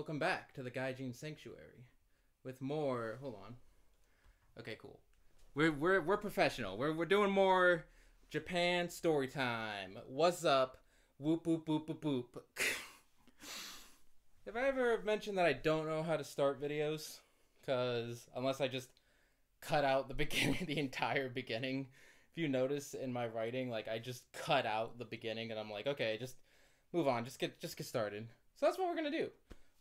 Welcome back to the Gaijin Sanctuary with more. Hold on. Okay, cool. We're we're we're professional. We're we're doing more Japan story time. What's up? Whoop whoop whoop whoop whoop. Have I ever mentioned that I don't know how to start videos? Cause unless I just cut out the beginning, the entire beginning. If you notice in my writing, like I just cut out the beginning, and I'm like, okay, just move on, just get just get started. So that's what we're gonna do.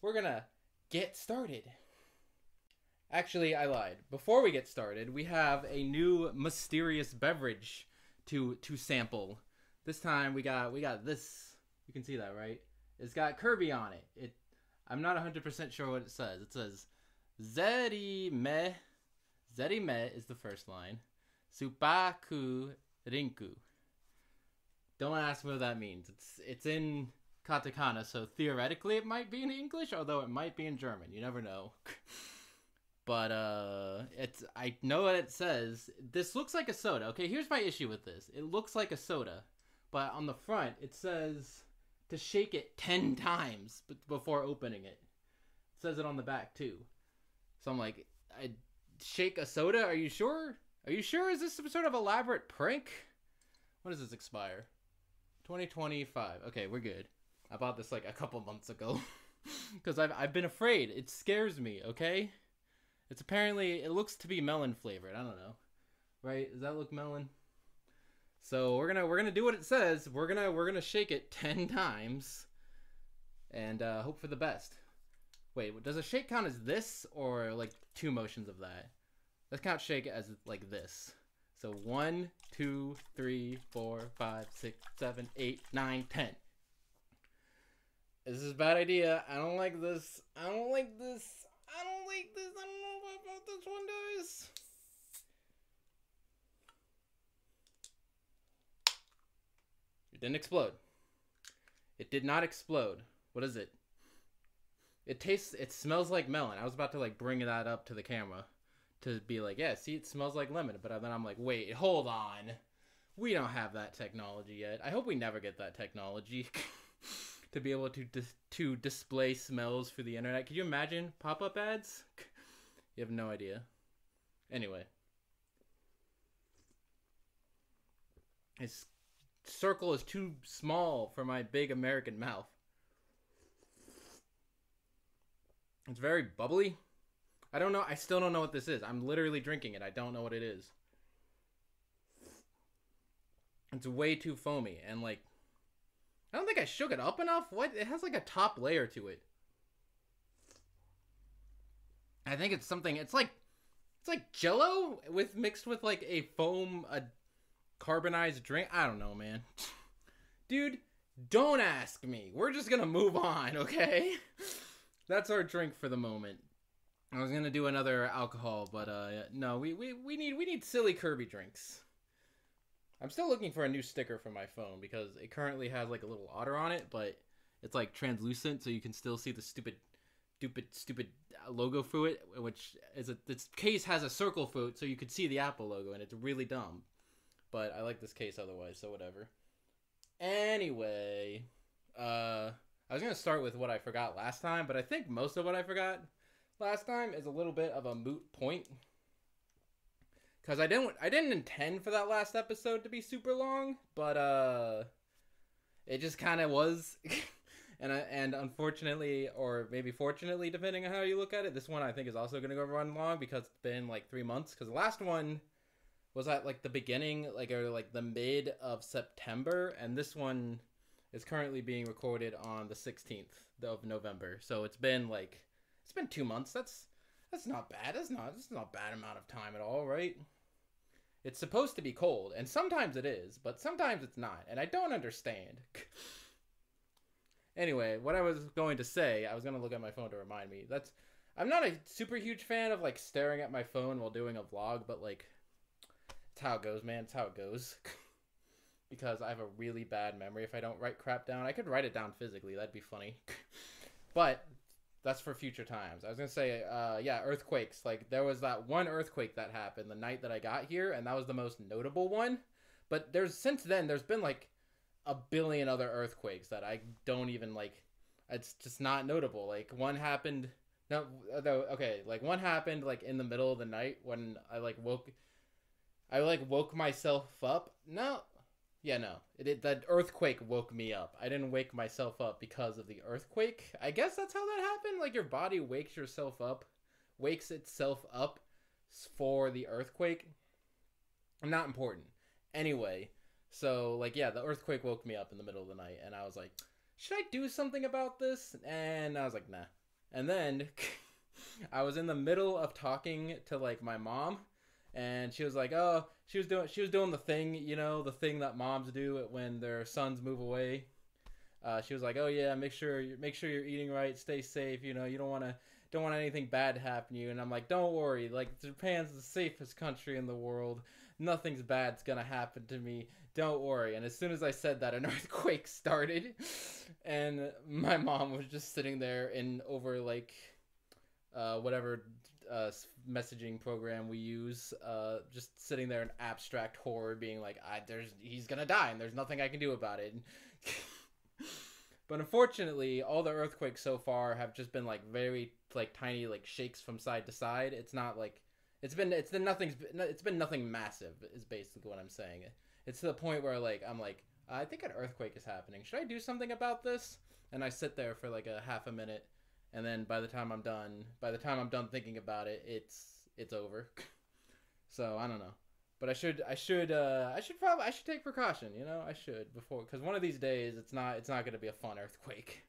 We're gonna get started. Actually, I lied. Before we get started, we have a new mysterious beverage to to sample. This time we got we got this. You can see that, right? It's got Kirby on it. It I'm not 100% sure what it says. It says Zerime Zerime is the first line. Supaku Rinku. Don't ask me what that means. It's it's in katakana, so theoretically it might be in English, although it might be in German. You never know. but uh it's I know what it says. This looks like a soda. Okay, here's my issue with this. It looks like a soda, but on the front it says to shake it 10 times before opening it. It says it on the back too. So I'm like, I shake a soda? Are you sure? Are you sure? Is this some sort of elaborate prank? When does this expire? 2025. Okay, we're good. I bought this like a couple months ago because I've I've been afraid. It scares me. Okay, it's apparently it looks to be melon flavored. I don't know, right? Does that look melon? So we're gonna we're gonna do what it says. We're gonna we're gonna shake it ten times, and uh, hope for the best. Wait, does a shake count as this or like two motions of that? Let's count shake as like this. So one, two, three, four, five, six, seven, eight, nine, ten. This is a bad idea. I don't like this. I don't like this. I don't like this. I don't know about this one, guys. It didn't explode. It did not explode. What is it? It tastes. It smells like melon. I was about to like bring that up to the camera to be like, yeah, see, it smells like lemon. But then I'm like, wait, hold on. We don't have that technology yet. I hope we never get that technology to be able to dis- to display smells for the internet. Could you imagine pop up ads? you have no idea. Anyway, his circle is too small for my big American mouth. It's very bubbly. I don't know. I still don't know what this is. I'm literally drinking it. I don't know what it is. It's way too foamy and like I don't think I shook it up enough. What? It has like a top layer to it. I think it's something. It's like it's like Jello with mixed with like a foam, a carbonized drink. I don't know, man. Dude, don't ask me. We're just gonna move on, okay? That's our drink for the moment. I was gonna do another alcohol, but uh, no, we, we, we need we need silly Kirby drinks. I'm still looking for a new sticker for my phone because it currently has like a little otter on it, but it's like translucent, so you can still see the stupid, stupid, stupid logo through it. Which is a this case has a circle through it, so you could see the Apple logo, and it's really dumb. But I like this case otherwise, so whatever. Anyway, uh, I was gonna start with what I forgot last time, but I think most of what I forgot last time is a little bit of a moot point because I didn't I didn't intend for that last episode to be super long, but uh, it just kind of was, and I, and unfortunately, or maybe fortunately, depending on how you look at it, this one I think is also gonna go run long because it's been like three months. Because the last one was at like the beginning, like or like the mid of September, and this one is currently being recorded on the 16th of November. So it's been like it's been two months. That's that's not bad. That's not that's not bad amount of time at all, right? It's supposed to be cold, and sometimes it is, but sometimes it's not, and I don't understand. anyway, what I was going to say, I was going to look at my phone to remind me. That's I'm not a super huge fan of like staring at my phone while doing a vlog, but like it's how it goes, man. It's how it goes. because I have a really bad memory if I don't write crap down. I could write it down physically. That'd be funny. but that's for future times. I was gonna say, uh, yeah, earthquakes. Like there was that one earthquake that happened the night that I got here, and that was the most notable one. But there's since then there's been like a billion other earthquakes that I don't even like. it's just not notable. Like one happened. No, though. Okay, like one happened like in the middle of the night when I like woke. I like woke myself up. No, yeah, no. It, it that earthquake woke me up. I didn't wake myself up because of the earthquake. I guess that's how that happened. Like your body wakes yourself up, wakes itself up for the earthquake. Not important. Anyway, so like yeah, the earthquake woke me up in the middle of the night, and I was like, should I do something about this? And I was like, nah. And then I was in the middle of talking to like my mom, and she was like, oh, she was doing she was doing the thing, you know, the thing that moms do when their sons move away. Uh, she was like, "Oh yeah, make sure you make sure you're eating right, stay safe. You know, you don't want to don't want anything bad to happen to you." And I'm like, "Don't worry, like Japan's the safest country in the world. Nothing's bad's gonna happen to me. Don't worry." And as soon as I said that, an earthquake started, and my mom was just sitting there in over like uh, whatever uh, messaging program we use, uh, just sitting there in abstract horror, being like, I, "There's he's gonna die, and there's nothing I can do about it." but unfortunately, all the earthquakes so far have just been like very like tiny like shakes from side to side. It's not like it's been it's been nothing's it's been nothing massive is basically what I'm saying. It's to the point where like I'm like I think an earthquake is happening. Should I do something about this? And I sit there for like a half a minute and then by the time I'm done, by the time I'm done thinking about it, it's it's over. so I don't know, but I should I should uh, I should probably I should take precaution. You know, I should before because one of these days it's not it's not going to be a fun earthquake.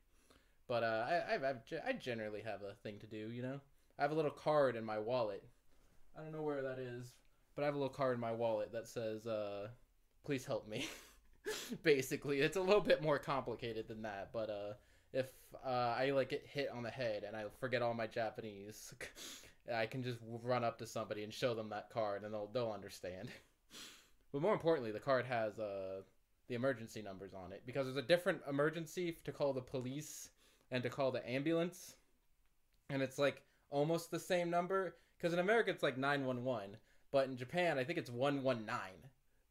But uh, I I I generally have a thing to do. You know, I have a little card in my wallet. I don't know where that is, but I have a little card in my wallet that says, uh, "Please help me." Basically, it's a little bit more complicated than that, but uh if uh, I like get hit on the head and I forget all my Japanese, I can just run up to somebody and show them that card and they'll they'll understand. but more importantly, the card has uh, the emergency numbers on it because there's a different emergency to call the police and to call the ambulance, and it's like almost the same number because in America it's like nine one one, but in Japan I think it's one one nine.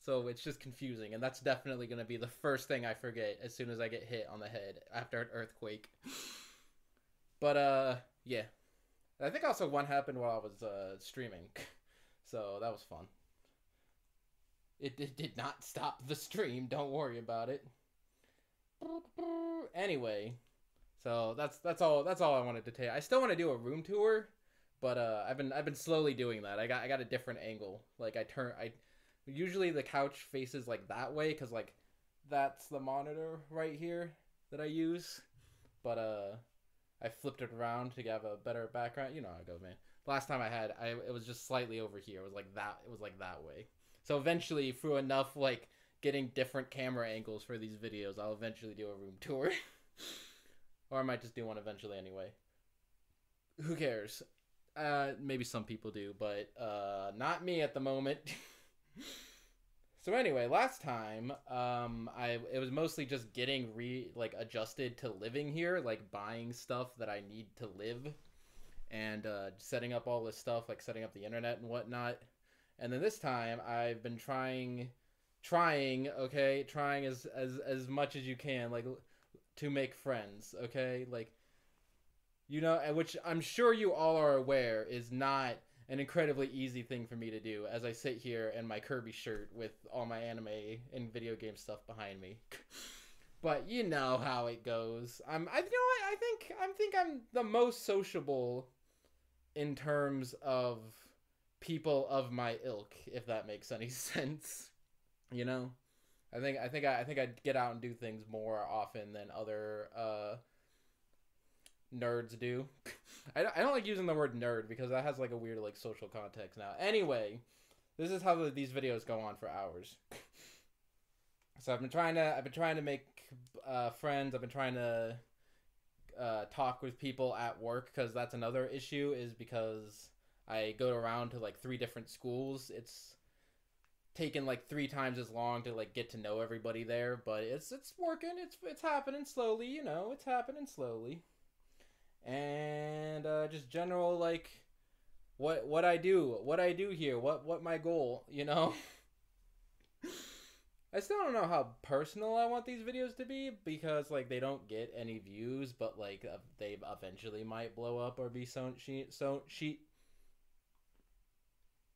So it's just confusing, and that's definitely going to be the first thing I forget as soon as I get hit on the head after an earthquake. But uh, yeah, I think also one happened while I was uh, streaming, so that was fun. It, it did not stop the stream. Don't worry about it. Anyway, so that's that's all that's all I wanted to tell you. I still want to do a room tour, but uh, I've been I've been slowly doing that. I got I got a different angle. Like I turn I usually the couch faces like that way because like that's the monitor right here that I use. But uh, I flipped it around to have a better background. You know how it goes, man. Last time I had, I it was just slightly over here. It was like that. It was like that way. So eventually, through enough like getting different camera angles for these videos, I'll eventually do a room tour, or I might just do one eventually anyway. Who cares? Uh, maybe some people do, but uh, not me at the moment. so anyway, last time, um, I it was mostly just getting re like adjusted to living here, like buying stuff that I need to live, and uh, setting up all this stuff, like setting up the internet and whatnot. And then this time, I've been trying, trying, okay, trying as as as much as you can, like to make friends, okay, like you know, which I'm sure you all are aware is not an incredibly easy thing for me to do as I sit here in my Kirby shirt with all my anime and video game stuff behind me. but you know how it goes. I'm I you know what I think I think I'm the most sociable in terms of people of my ilk if that makes any sense. You know? I think I think I, I think I'd get out and do things more often than other uh nerds do. I don't, I don't like using the word nerd because that has like a weird like social context now. Anyway, this is how the, these videos go on for hours. so I've been trying to I've been trying to make uh, friends. I've been trying to uh, talk with people at work because that's another issue. Is because I go around to like three different schools. It's taken like three times as long to like get to know everybody there, but it's it's working. It's it's happening slowly. You know, it's happening slowly and uh, just general like what what I do, what I do here, what what my goal, you know. I still don't know how personal I want these videos to be because like they don't get any views, but like uh, they eventually might blow up or be so she so she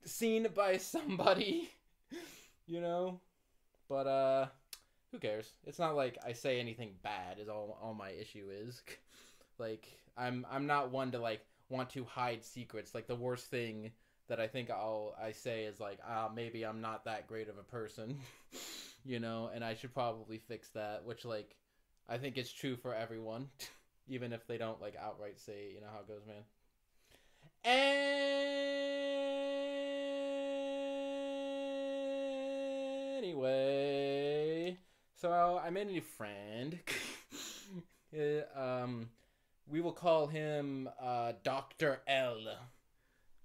seen by somebody, you know. But uh, who cares? It's not like I say anything bad. Is all all my issue is. like I'm I'm not one to like want to hide secrets. Like the worst thing that I think I'll I say is like ah maybe I'm not that great of a person, you know, and I should probably fix that. Which like I think is true for everyone, even if they don't like outright say you know how it goes, man. Anyway, so I made a new friend. Um, we will call him uh, Doctor L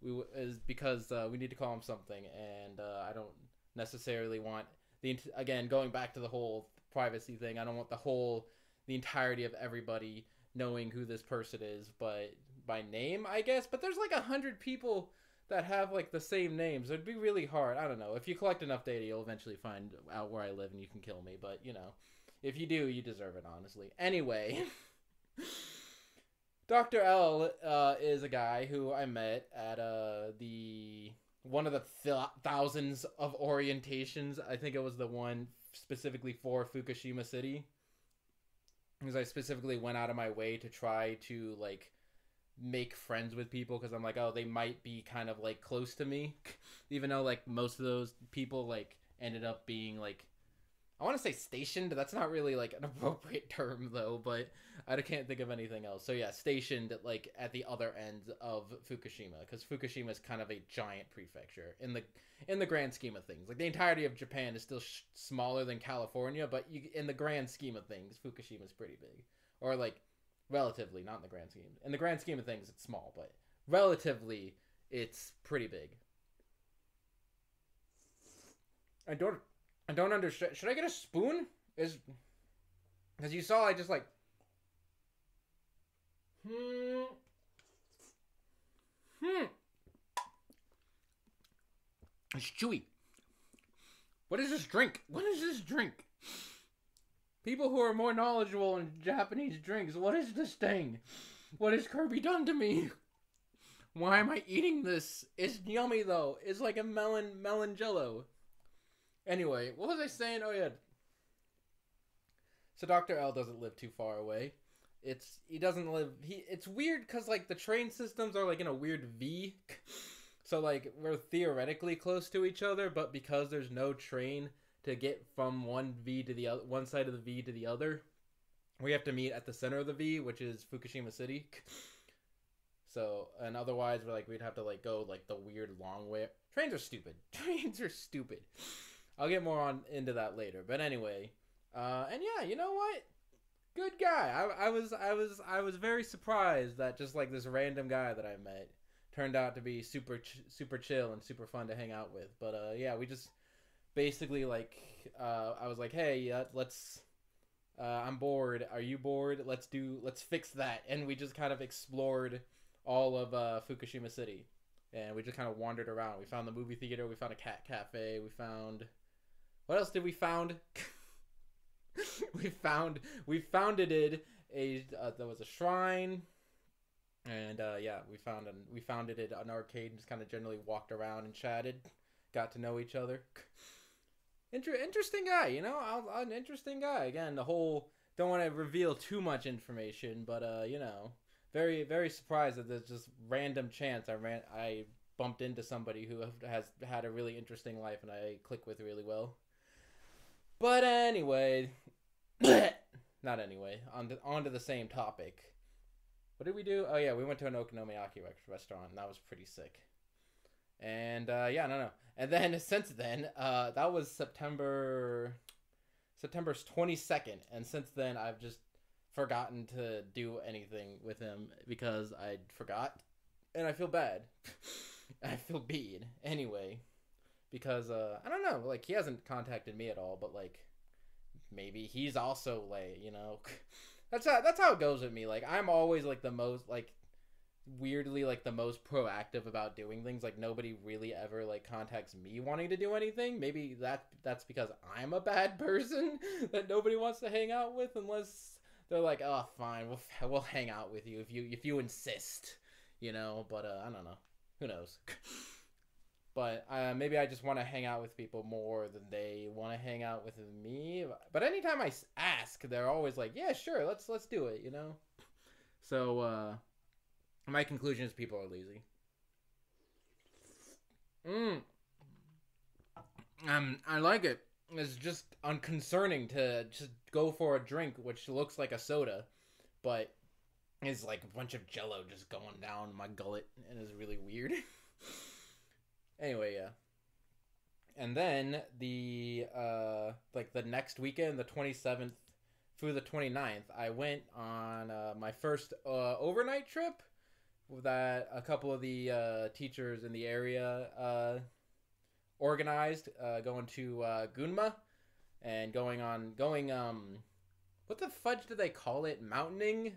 we is because uh, we need to call him something, and uh, I don't necessarily want the again going back to the whole privacy thing. I don't want the whole the entirety of everybody knowing who this person is, but by name, I guess. But there's like a hundred people that have like the same names. It'd be really hard. I don't know. If you collect enough data, you'll eventually find out where I live, and you can kill me. But you know, if you do, you deserve it. Honestly. Anyway. Dr. L uh, is a guy who I met at uh, the one of the th- thousands of orientations. I think it was the one specifically for Fukushima City. Because I specifically went out of my way to try to like make friends with people because I'm like, oh, they might be kind of like close to me, even though like most of those people like ended up being like I want to say stationed. That's not really like an appropriate term though, but I can't think of anything else. So yeah, stationed like at the other end of Fukushima because Fukushima is kind of a giant prefecture in the in the grand scheme of things. Like the entirety of Japan is still sh- smaller than California, but you, in the grand scheme of things, Fukushima is pretty big, or like relatively, not in the grand scheme. In the grand scheme of things, it's small, but relatively, it's pretty big. I don't I don't understand. Should I get a spoon? Is because you saw I just like. Hmm. Hmm. It's chewy. What is this drink? What is this drink? People who are more knowledgeable in Japanese drinks, what is this thing? What has Kirby done to me? Why am I eating this? It's yummy though. It's like a melon melon jello. Anyway, what was I saying? Oh yeah. So Dr. L doesn't live too far away. It's he doesn't live he it's weird cuz like the train systems are like in a weird V. So like we're theoretically close to each other, but because there's no train to get from one V to the other one side of the V to the other, we have to meet at the center of the V, which is Fukushima City. So, and otherwise we're like we'd have to like go like the weird long way. Trains are stupid. Trains are stupid. I'll get more on into that later. But anyway, uh, and yeah, you know what? Good guy. I, I was I was I was very surprised that just like this random guy that I met turned out to be super ch- super chill and super fun to hang out with. But uh, yeah, we just basically like uh, I was like, hey, yeah, let's. Uh, I'm bored. Are you bored? Let's do. Let's fix that. And we just kind of explored all of uh, Fukushima City, and we just kind of wandered around. We found the movie theater. We found a cat cafe. We found what else did we found? we found we founded it a uh, there was a shrine, and uh, yeah, we found an we founded it an arcade and just kind of generally walked around and chatted, got to know each other. Inter- interesting guy, you know, I'll, an interesting guy. Again, the whole don't want to reveal too much information, but uh, you know, very very surprised that there's just random chance I ran I bumped into somebody who has had a really interesting life and I click with really well. But anyway, not anyway. On the onto the same topic. What did we do? Oh yeah, we went to an okonomiyaki restaurant, that was pretty sick. And uh, yeah, no, no. And then since then, uh, that was September, September's twenty second, and since then I've just forgotten to do anything with him because I forgot, and I feel bad. I feel bad. Anyway, because uh I don't know, like he hasn't contacted me at all, but like maybe he's also late, you know. that's how that's how it goes with me. Like I'm always like the most like weirdly like the most proactive about doing things. Like nobody really ever like contacts me wanting to do anything. Maybe that that's because I'm a bad person that nobody wants to hang out with unless they're like, "Oh, fine, we'll we'll hang out with you if you if you insist." You know, but uh, I don't know. Who knows? But uh, maybe I just want to hang out with people more than they want to hang out with me. But anytime I ask, they're always like, "Yeah, sure, let's let's do it," you know. So uh, my conclusion is people are lazy. Mm. Um, I like it. It's just unconcerning to just go for a drink, which looks like a soda, but is like a bunch of jello just going down my gullet and is really weird. anyway, yeah. And then the uh like the next weekend, the 27th through the 29th, I went on uh, my first uh, overnight trip that a couple of the uh, teachers in the area uh, organized, uh, going to uh, Gunma and going on going um what the fudge do they call it? Mountaining?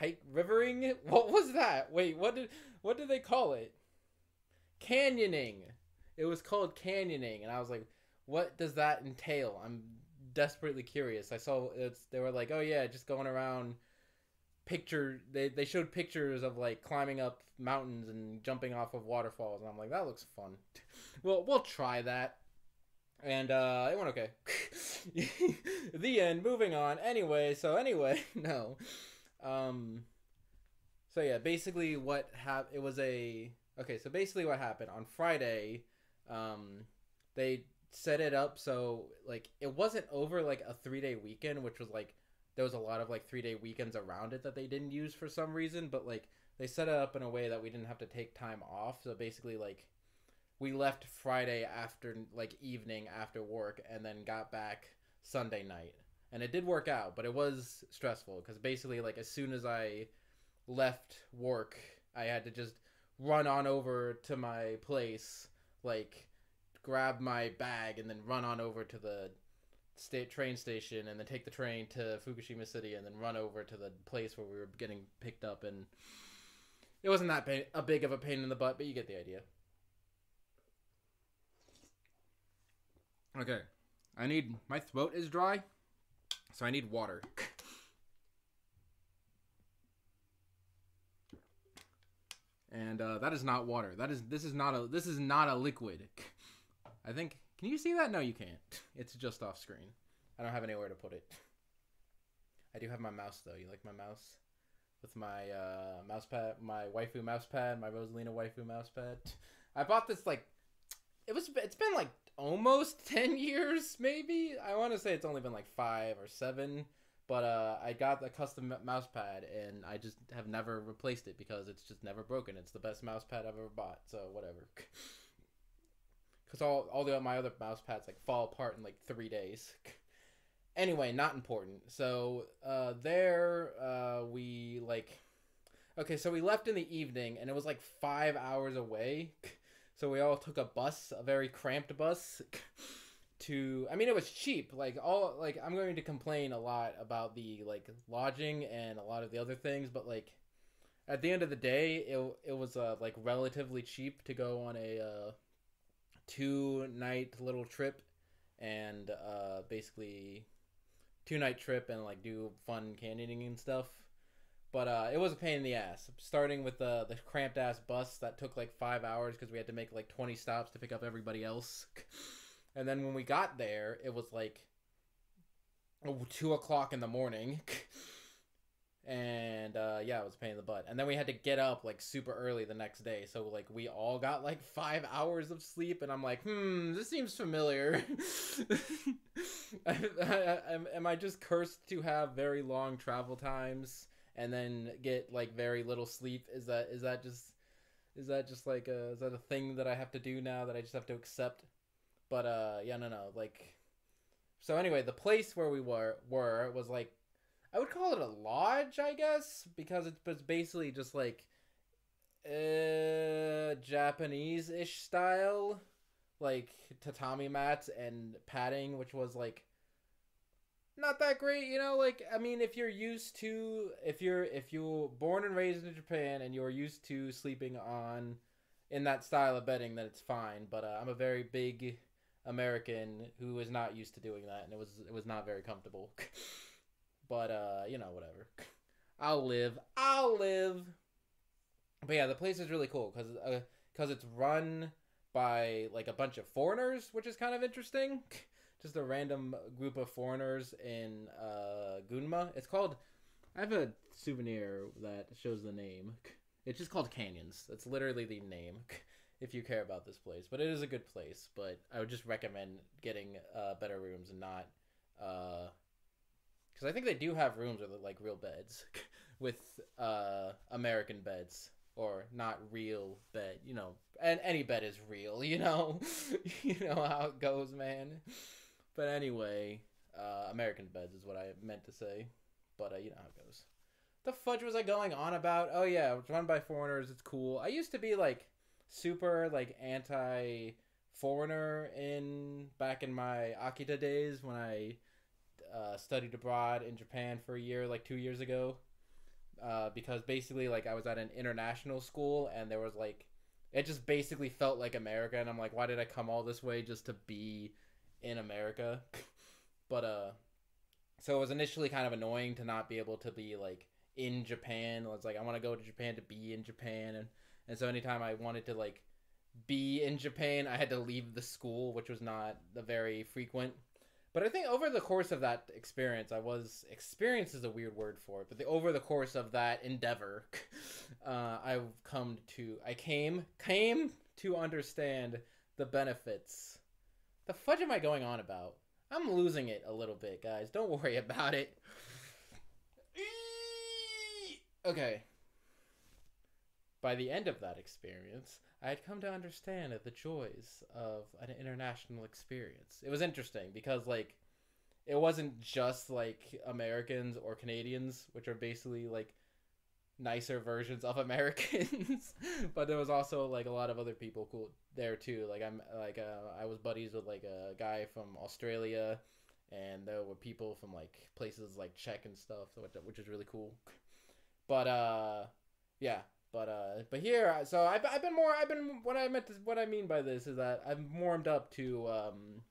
hike rivering what was that wait what did what did they call it canyoning. It was called canyoning and i was like what does that entail? I'm desperately curious. I saw it's they were like oh yeah just going around picture they, they showed pictures of like climbing up mountains and jumping off of waterfalls and i'm like that looks fun. Well we'll try that. And uh it went okay. The end. Moving on. Anyway so anyway no. Um, so yeah, basically what happened, it was a, okay, so basically what happened on Friday, um, they set it up so like it wasn't over like a three day weekend, which was like, there was a lot of like three day weekends around it that they didn't use for some reason, but like they set it up in a way that we didn't have to take time off. So basically like we left Friday after like evening after work and then got back Sunday night and it did work out, but it was stressful because basically, like as soon as I left work, I had to just run on over to my place, like grab my bag, and then run on over to the state train station, and then take the train to Fukushima City, and then run over to the place where we were getting picked up. And it wasn't that pain, a big of a pain in the butt, but you get the idea. Okay, I need my throat is dry. So I need water. And uh, that is not water. That is this is not a this is not a liquid. I think. Can you see that? No, you can't. It's just off screen. I don't have anywhere to put it. I do have my mouse though. You like my mouse? With my uh, mouse pad, my waifu mouse pad, my Rosalina waifu mouse pad. I bought this like it was. It's been like almost 10 years maybe i want to say it's only been like five or seven but uh, i got the custom mouse pad and i just have never replaced it because it's just never broken. It's the best mouse pad i've ever bought so whatever. Because all, all the my other mouse pads like fall apart in like three days. Anyway not important. So uh, there uh, we like okay so we left in the evening and it was like five hours away. So we all took a bus, a very cramped bus, to. I mean, it was cheap. Like all, like I'm going to complain a lot about the like lodging and a lot of the other things, but like at the end of the day, it it was uh, like relatively cheap to go on a uh, two night little trip, and uh, basically two night trip and like do fun canyoning and stuff. But uh, it was a pain in the ass. Starting with the the cramped ass bus that took like five hours because we had to make like twenty stops to pick up everybody else. and then when we got there, it was like two o'clock in the morning. and uh, yeah, it was a pain in the butt. And then we had to get up like super early the next day. So like we all got like five hours of sleep, and I'm like, hmm, this seems familiar. I, I, I, am I just cursed to have very long travel times? and then get like very little sleep is that is that just is that just like a is that a thing that I have to do now that I just have to accept but uh yeah no no like so anyway the place where we were were was like I would call it a lodge I guess because it's, it's basically just like uh Japanese ish style like tatami mats and padding which was like not that great, you know. Like, I mean, if you're used to, if you're if you're born and raised in Japan and you're used to sleeping on in that style of bedding, then it's fine. But uh, I'm a very big American who was not used to doing that, and it was it was not very comfortable. but uh, you know, whatever. I'll live. I'll live. But yeah, the place is really cool because because uh, it's run by like a bunch of foreigners, which is kind of interesting. Just a random group of foreigners in uh, Gunma. It's called. I have a souvenir that shows the name. It's just called Canyons. That's literally the name. If you care about this place, but it is a good place. But I would just recommend getting uh, better rooms and not, because uh, I think they do have rooms with like real beds, with uh, American beds or not real bed, you know, and any bed is real, you know, you know how it goes, man. But anyway, uh, American beds is what I meant to say, but uh, you know how it goes. The fudge was I going on about? Oh yeah, it's run by foreigners. It's cool. I used to be like super like anti foreigner in back in my Akita days when I uh, studied abroad in Japan for a year, like two years ago. Uh, because basically like I was at an international school and there was like it just basically felt like America and I'm like why did I come all this way just to be in America? But uh so it was initially kind of annoying to not be able to be like in Japan. I was like I want to go to Japan to be in Japan and and so anytime I wanted to like be in Japan I had to leave the school which was not the very frequent but I think over the course of that experience, I was experience is a weird word for it, but the, over the course of that endeavor, uh, I've come to I came came to understand the benefits. The fudge am I going on about? I'm losing it a little bit, guys. Don't worry about it. Okay. By the end of that experience, I had come to understand the joys of an international experience. It was interesting because like it wasn't just like Americans or Canadians, which are basically like nicer versions of Americans, but there was also like a lot of other people cool there too. Like I'm like uh, I was buddies with like a guy from Australia, and there were people from like places like Czech and stuff, which which is really cool. But uh, yeah, but uh, but here, so I've, I've been more. I've been what I meant. To, what I mean by this is that I've warmed up to um,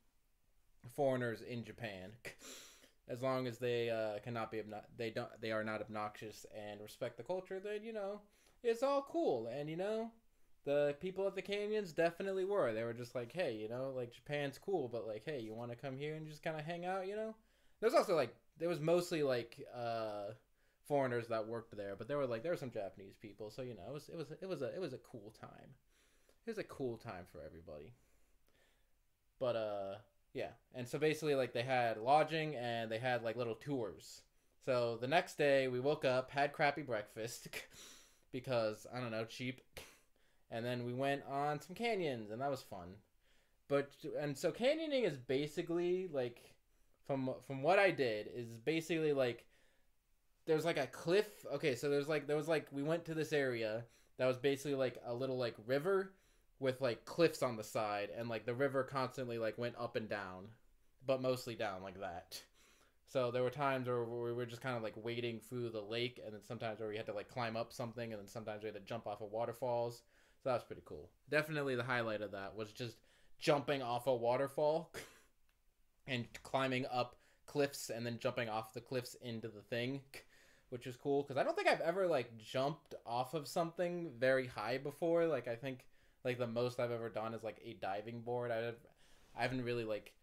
foreigners in Japan, as long as they uh, cannot be obno- they don't they are not obnoxious and respect the culture. Then you know it's all cool. And you know the people at the canyons definitely were. They were just like, hey, you know, like Japan's cool, but like, hey, you want to come here and just kind of hang out, you know? There's also like there was mostly like. uh foreigners that worked there, but there were like there were some Japanese people, so you know it was it was it was a it was a cool time. It was a cool time for everybody. But uh yeah, and so basically like they had lodging and they had like little tours. So the next day we woke up, had crappy breakfast because I don't know, cheap. And then we went on some canyons and that was fun. But and so canyoning is basically like from from what I did is basically like there's like a cliff. Okay, so there's like there was like we went to this area that was basically like a little like river with like cliffs on the side and like the river constantly like went up and down, but mostly down like that. So there were times where we were just kind of like wading through the lake, and then sometimes where we had to like climb up something, and then sometimes we had to jump off of waterfalls. So that was pretty cool. Definitely the highlight of that was just jumping off a waterfall and climbing up cliffs and then jumping off the cliffs into the thing which is cool because I don't think I've ever like jumped off of something very high before. Like I think like the most I've ever done is like a diving board. I've I haven't really like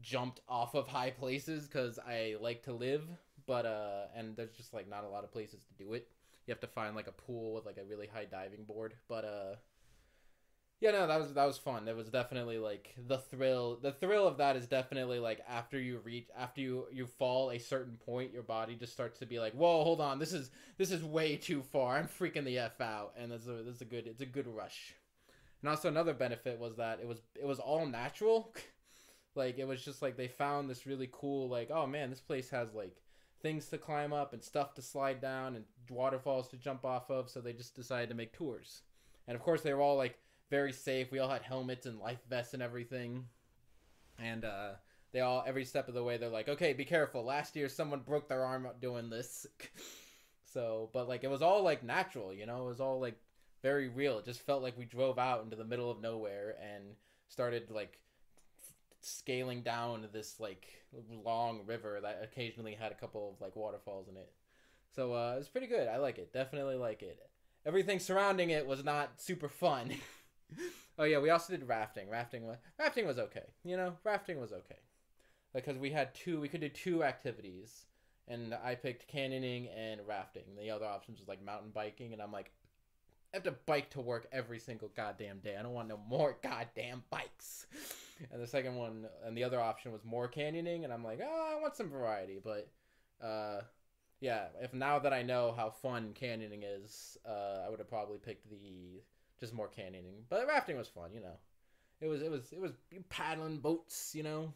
jumped off of high places because I like to live, but uh, and there's just like not a lot of places to do it. You have to find like a pool with like a really high diving board, but uh yeah, no, that was that was fun. It was definitely like the thrill. The thrill of that is definitely like after you reach after you you fall a certain point, your body just starts to be like, "Whoa, hold on, this is this is way too far. I'm freaking the f out." And that's a that's a good it's a good rush. And also another benefit was that it was it was all natural. like it was just like they found this really cool like, "Oh man, this place has like things to climb up and stuff to slide down and waterfalls to jump off of." So they just decided to make tours. And of course, they were all like very safe. We all had helmets and life vests and everything. And uh, they all every step of the way they're like, okay, be careful. Last year someone broke their arm doing this. so, but like it was all like natural, you know, it was all like very real. It just felt like we drove out into the middle of nowhere and started like scaling down this like long river that occasionally had a couple of like waterfalls in it. So uh, it was pretty good. I like it. Definitely like it. Everything surrounding it was not super fun. oh yeah, we also did rafting. Rafting was rafting was okay. You know, rafting was okay. Because we had two, we could do two activities, and I picked canyoning and rafting. The other options was like mountain biking, and I'm like, I have to bike to work every single goddamn day. I don't want no more goddamn bikes. And the second one, and the other option was more canyoning, and I'm like, oh, I want some variety. But, uh, yeah, if now that I know how fun canyoning is, uh, I would have probably picked the just more canyoning. But rafting was fun, you know. It was it was it was paddling boats, you know.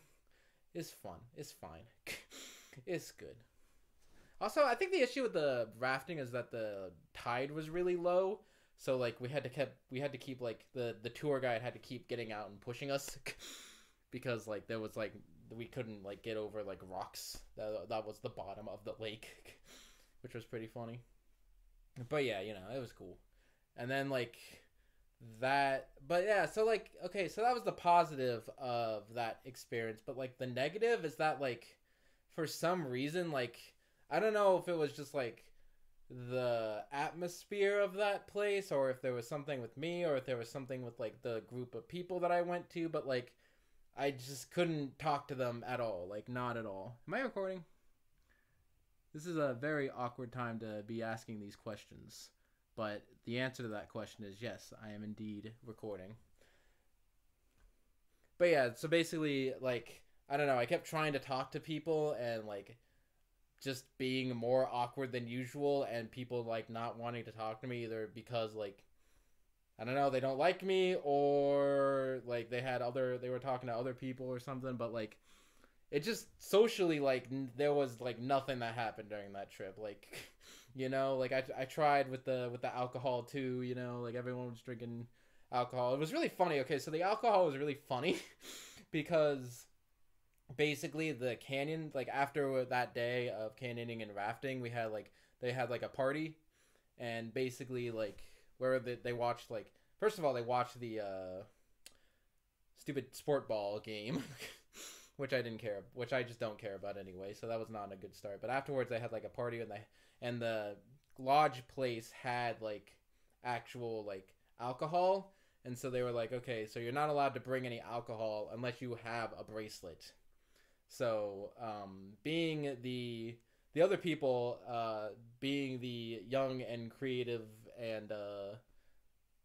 It's fun. It's fine. it's good. Also, I think the issue with the rafting is that the tide was really low, so like we had to keep we had to keep like the the tour guide had to keep getting out and pushing us because like there was like we couldn't like get over like rocks that that was the bottom of the lake, which was pretty funny. But yeah, you know, it was cool. And then like that but yeah, so like okay, so that was the positive of that experience, but like the negative is that like for some reason like I don't know if it was just like the atmosphere of that place or if there was something with me or if there was something with like the group of people that I went to but like I just couldn't talk to them at all like not at all. Am I recording? This is a very awkward time to be asking these questions but the answer to that question is yes I am indeed recording but yeah so basically like I don't know I kept trying to talk to people and like just being more awkward than usual and people like not wanting to talk to me either because like I don't know, they don't like me or like they had other they were talking to other people or something, but like it just socially like n- there was like nothing that happened during that trip. Like you know, like I I tried with the with the alcohol too, you know, like everyone was drinking alcohol. It was really funny. Okay, so the alcohol was really funny because basically the canyon like after that day of canyoning and rafting we had like they had like a party and basically like where they, they watched like first of all they watched the uh stupid sport ball game which i didn't care which i just don't care about anyway so that was not a good start but afterwards they had like a party and they and the lodge place had like actual like alcohol. And so they were like okay so you're not allowed to bring any alcohol unless you have a bracelet. So, um, being the the other people, uh, being the young and creative and uh,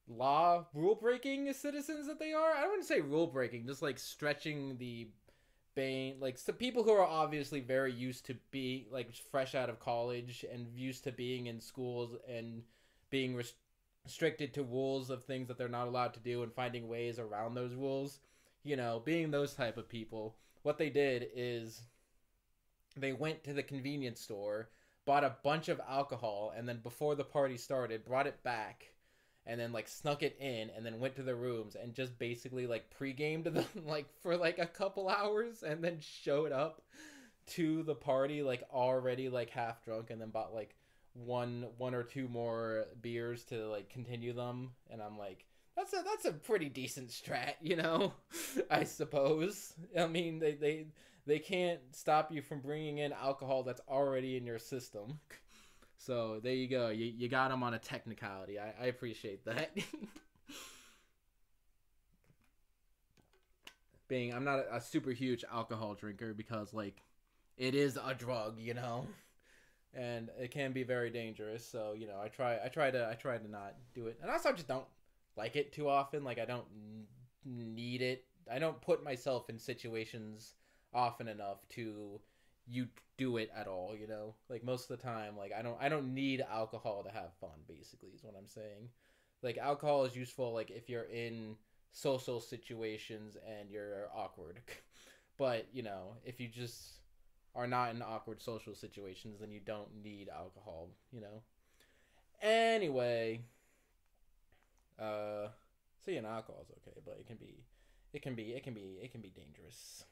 law rule breaking citizens that they are, I wouldn't want to say rule breaking, just like stretching the bane, like some people who are obviously very used to be like fresh out of college and used to being in schools and being restricted to rules of things that they're not allowed to do and finding ways around those rules. You know, being those type of people what they did is they went to the convenience store, bought a bunch of alcohol, and then before the party started, brought it back, and then like snuck it in, and then went to the rooms and just basically like pre-gamed them like for like a couple hours, and then showed up to the party like already like half drunk, and then bought like one one or two more beers to like continue them, and I'm like that's a that's a pretty decent strat, you know. I suppose. I mean, they they they can't stop you from bringing in alcohol that's already in your system. So there you go. You you got them on a technicality. I I appreciate that. Being I'm not a, a super huge alcohol drinker because like it is a drug, you know and it can be very dangerous. So you know, I try, I try to, I try to not do it, and also I just don't like it too often. Like I don't need it. I don't put myself in situations often enough to you do it at all, you know? Like most of the time, like I don't I don't need alcohol to have fun basically is what I'm saying. Like alcohol is useful like if you're in social situations and you're awkward. but, you know, if you just are not in awkward social situations, then you don't need alcohol, you know? Anyway, uh, so alcohol is okay, but it can be, it can be, it can be, it can be dangerous.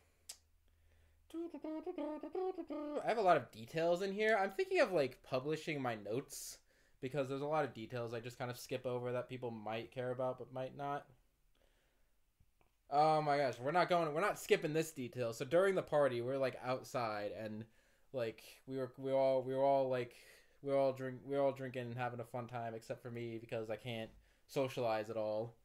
I have a lot of details in here. I'm thinking of like publishing my notes because there's a lot of details I just kind of skip over that people might care about but might not. Oh my gosh, we're not going. We're not skipping this detail. So during the party, we're like outside and like we were we all we were all like we were all drink we are all drinking and having a fun time except for me because I can't socialize at all.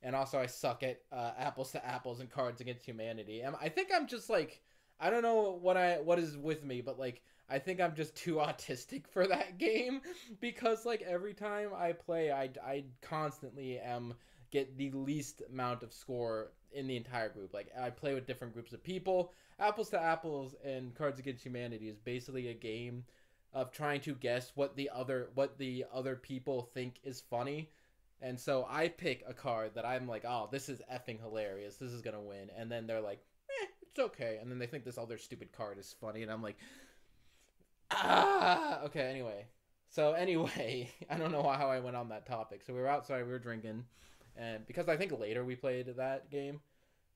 And also I suck at uh, apples to apples and cards against humanity. And I think I'm just like I don't know what I what is with me, but like I think I'm just too autistic for that game because like every time I play I I constantly am get the least amount of score in the entire group. Like I play with different groups of people. Apples to Apples and Cards Against Humanity is basically a game of trying to guess what the other what the other people think is funny. And so I pick a card that I'm like, "Oh, this is effing hilarious. This is going to win." And then they're like, "Eh, it's okay." And then they think this other stupid card is funny and I'm like, "Ah, okay, anyway." So anyway, I don't know how I went on that topic. So we were outside, we were drinking, and because I think later we played that game,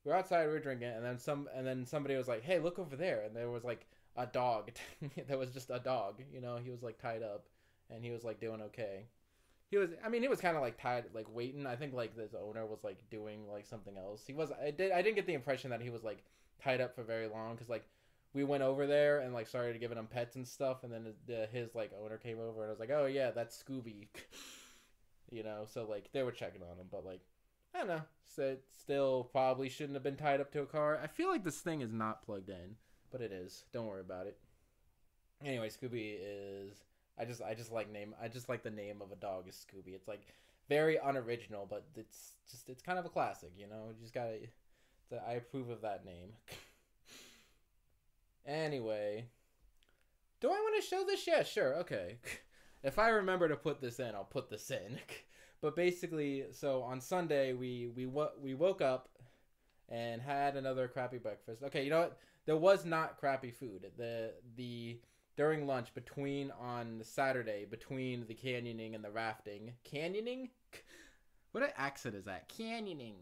we were outside, we were drinking, and then some, and then somebody was like, "Hey, look over there!" And there was like a dog. there was just a dog. You know, he was like tied up, and he was like doing okay. He was, I mean, he was kind of like tied, like waiting. I think like his owner was like doing like something else. He was, I did, I didn't get the impression that he was like tied up for very long because like we went over there and like started giving him pets and stuff, and then the, his like owner came over and I was like, "Oh yeah, that's Scooby," you know. So like they were checking on him, but like I don't know. So still probably shouldn't have been tied up to a car. I feel like this thing is not plugged in, but it is. Don't worry about it. Anyway, Scooby is. I just I just like name I just like the name of a dog is Scooby. It's like very unoriginal, but it's just it's kind of a classic, you know. You just gotta. I approve of that name. Anyway, do I want to show this? Yeah, sure. Okay. if I remember to put this in, I'll put this in. but basically, so on Sunday we we we woke up and had another crappy breakfast. Okay, you know what? There was not crappy food. The the during lunch between on Saturday between the canyoning and the rafting. Canyoning? What accent is that? Canyoning.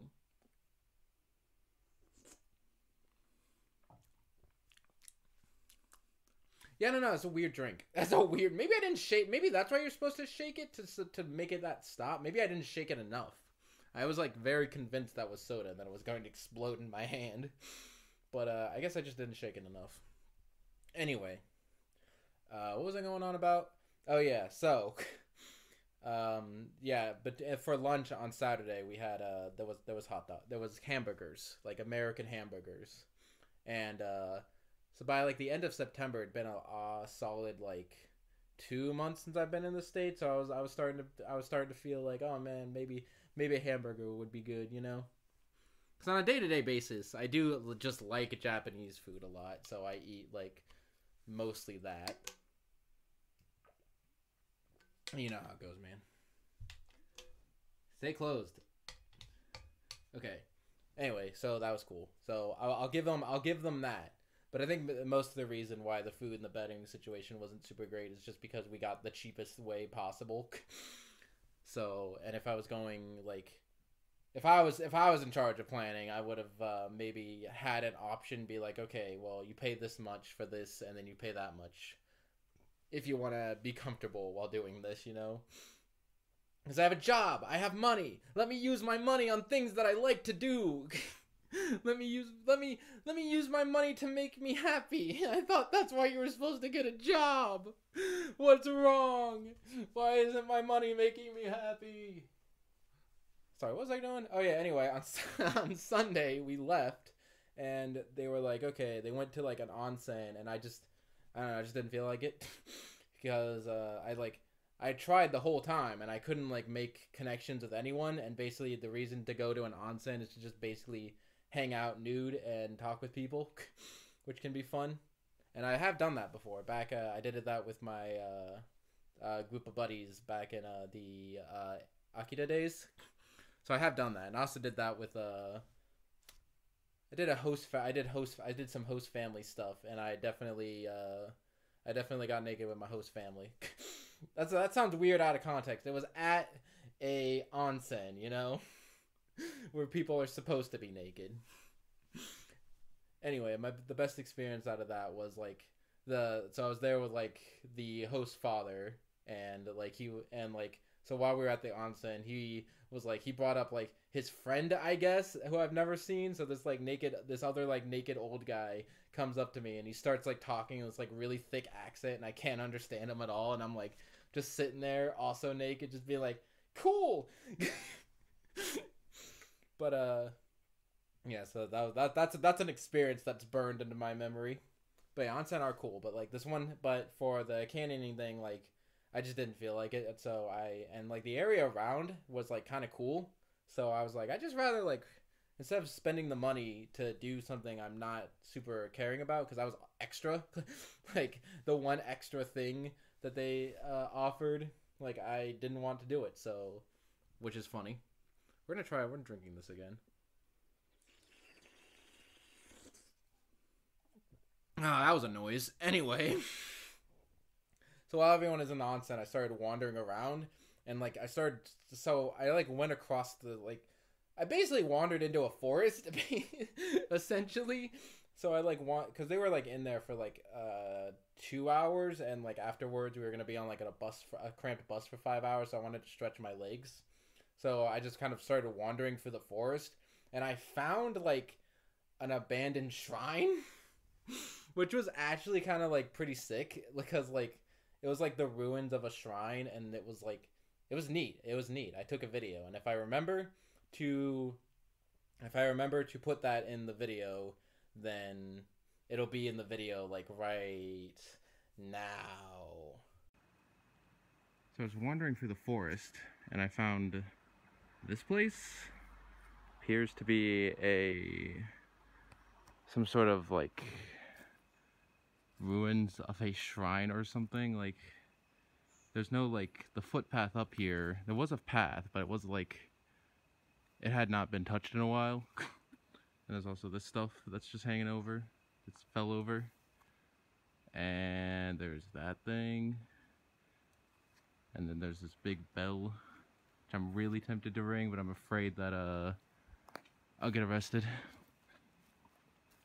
Yeah, no, no, it's a weird drink. That's a weird. Maybe I didn't shake. Maybe that's why you're supposed to shake it to to make it that stop. Maybe I didn't shake it enough. I was like very convinced that was soda and that it was going to explode in my hand, but uh, I guess I just didn't shake it enough. Anyway, uh, what was I going on about? Oh yeah, so. Um, yeah, but uh, for lunch on Saturday we had uh there was there was hot dog there was hamburgers like American hamburgers, and uh so by like the end of September, it'd been a, a solid like two months since I've been in the states. So I was I was starting to I was starting to feel like oh man maybe maybe a hamburger would be good, you know. Because on a day to day basis, I do just like Japanese food a lot, so I eat like mostly that. You know how it goes, man. Stay closed. Okay. Anyway, so that was cool. So I'll, I'll give them I'll give them that. But I think most of the reason why the food and the bedding situation wasn't super great is just because we got the cheapest way possible. so, and if I was going like if I was if I was in charge of planning, I would have uh, maybe had an option be like, okay, well, you pay this much for this, and then you pay that much if you want to be comfortable while doing this, you know. Because I have a job, I have money. Let me use my money on things that I like to do. let me use let me let me use my money to make me happy. I thought that's why you were supposed to get a job. What's wrong? Why isn't my money making me happy? Sorry, what was I doing? Oh yeah, anyway, on on Sunday we left and they were like, "Okay, they went to like an onsen and I just I don't know, I just didn't feel like it because uh I like I tried the whole time and I couldn't like make connections with anyone and basically the reason to go to an onsen is to just basically hang out nude and talk with people, which can be fun. And I have done that before. Back, uh, I did that with my uh, uh, group of buddies back in uh, the uh, Akita days. So I have done that, and I also did that with uh, I did a host. Fa- I did host. I did some host family stuff, and I definitely, uh, I definitely got naked with my host family. That's that sounds weird out of context. It was at a onsen, you know. where people are supposed to be naked. anyway, my the best experience out of that was like the so I was there with like the host father and like he and like so while we were at the onsen, he was like he brought up like his friend, I guess, who I've never seen. So this like naked, this other like naked old guy comes up to me and he starts like talking in this like really thick accent, and I can't understand him at all. And I'm like just sitting there, also naked, just being like, cool. but uh, yeah. So that that. That's that's an experience that's burned into my memory. But yeah, onsen are cool, but like this one, but for the canyoning thing, like I just didn't feel like it. So I and like the area around was like kind of cool. So I was like, I just rather like instead of spending the money to do something I'm not super caring about because I was extra, like the one extra thing that they uh, offered, like I didn't want to do it. So, which is funny. We're gonna try. We're drinking this again. Oh, that was a noise. Anyway. So while everyone is in the onsen, I started wandering around and like I started so I like went across the like I basically wandered into a forest essentially. So I like want because they were like in there for like uh two hours and like afterwards we were gonna be on like a bus for a cramped bus for five hours. So I wanted to stretch my legs. So I just kind of started wandering through the forest and I found like an abandoned shrine, which was actually kind of like pretty sick because like it was like the ruins of a shrine and it was like it was neat it was neat. I took a video and if i remember to if i remember to put that in the video then it'll be in the video like right now. So i was wandering through the forest and i found this place appears to be a some sort of like ruins of a shrine or something. Like, there's no, like, the footpath up here. There was a path, but it was, like, it had not been touched in a while. and there's also this stuff that's just hanging over. It's fell over. And there's that thing. And then there's this big bell, which I'm really tempted to ring, but I'm afraid that, uh, I'll get arrested.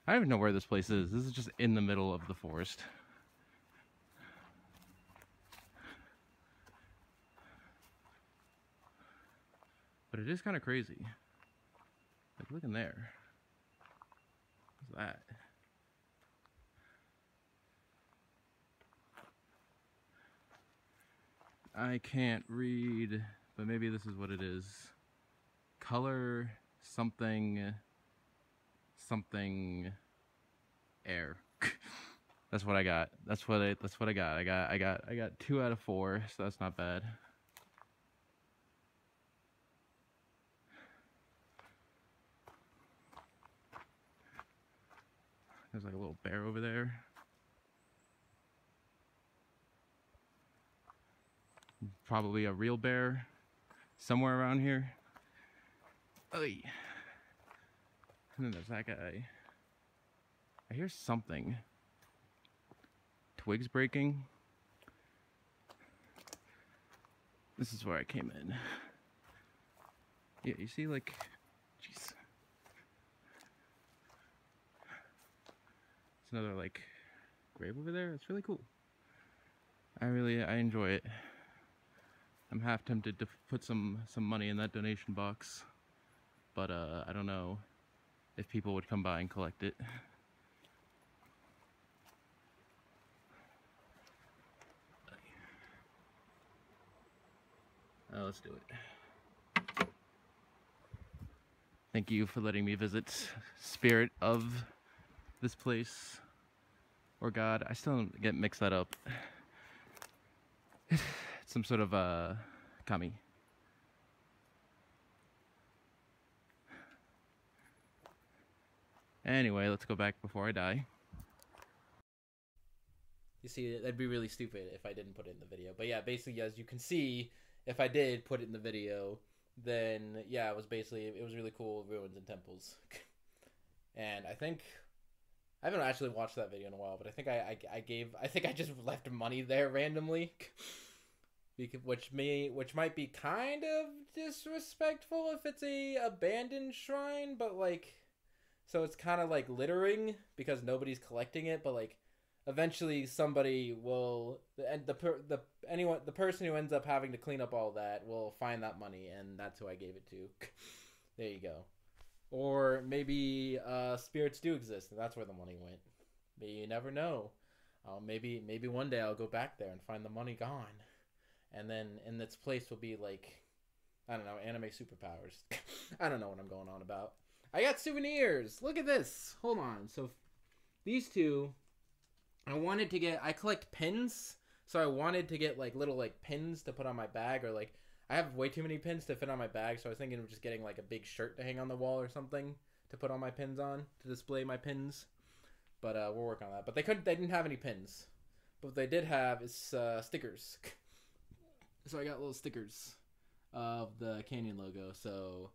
I don't even know where this place is. This is just in the middle of the forest. But it is kind of crazy. Like, look in there. What's that? I can't read, but maybe this is what it is. Color something something air. that's what I got. That's what I that's what I got. I got I got I got 2 out of 4, so that's not bad. There's like a little bear over there. Probably a real bear somewhere around here. Oy. And then there's that guy. I hear something. Twigs breaking. This is where I came in. Yeah, you see, like, jeez. It's another, like, grave over there. It's really cool. I really, I enjoy it. I'm half tempted to put some, some money in that donation box. But, uh, I don't know if people would come by and collect it. Uh, let's do it. Thank you for letting me visit spirit of this place. Or God, I still get mixed that up. Some sort of uh, a kami. Anyway, let's go back before I die. You see, that'd be really stupid if I didn't put it in the video. But yeah, basically, as you can see, if I did put it in the video, then yeah, it was basically it was really cool ruins and temples. and I think I haven't actually watched that video in a while, but I think I I, I gave I think I just left money there randomly. which may which might be kind of disrespectful if it's a abandoned shrine, but like So it's kind of like littering because nobody's collecting it, but like eventually somebody will and the per, the anyone the person who ends up having to clean up all that will find that money and that's who I gave it to. there you go. Or maybe uh, spirits do exist and that's where the money went. But you never know. Uh, maybe maybe one day I'll go back there and find the money gone, and then in its place will be like, I don't know, anime superpowers. I don't know what I'm going on about. I got souvenirs. Look at this. Hold on. So these two, I wanted to get. I collect pins, so I wanted to get like little like pins to put on my bag or like. I have way too many pins to fit on my bag, so I was thinking of just getting like a big shirt to hang on the wall or something to put all my pins on to display my pins. But uh, we'll work on that. But they couldn't. They didn't have any pins. But what they did have is uh, stickers. so I got little stickers of the Canyon logo. So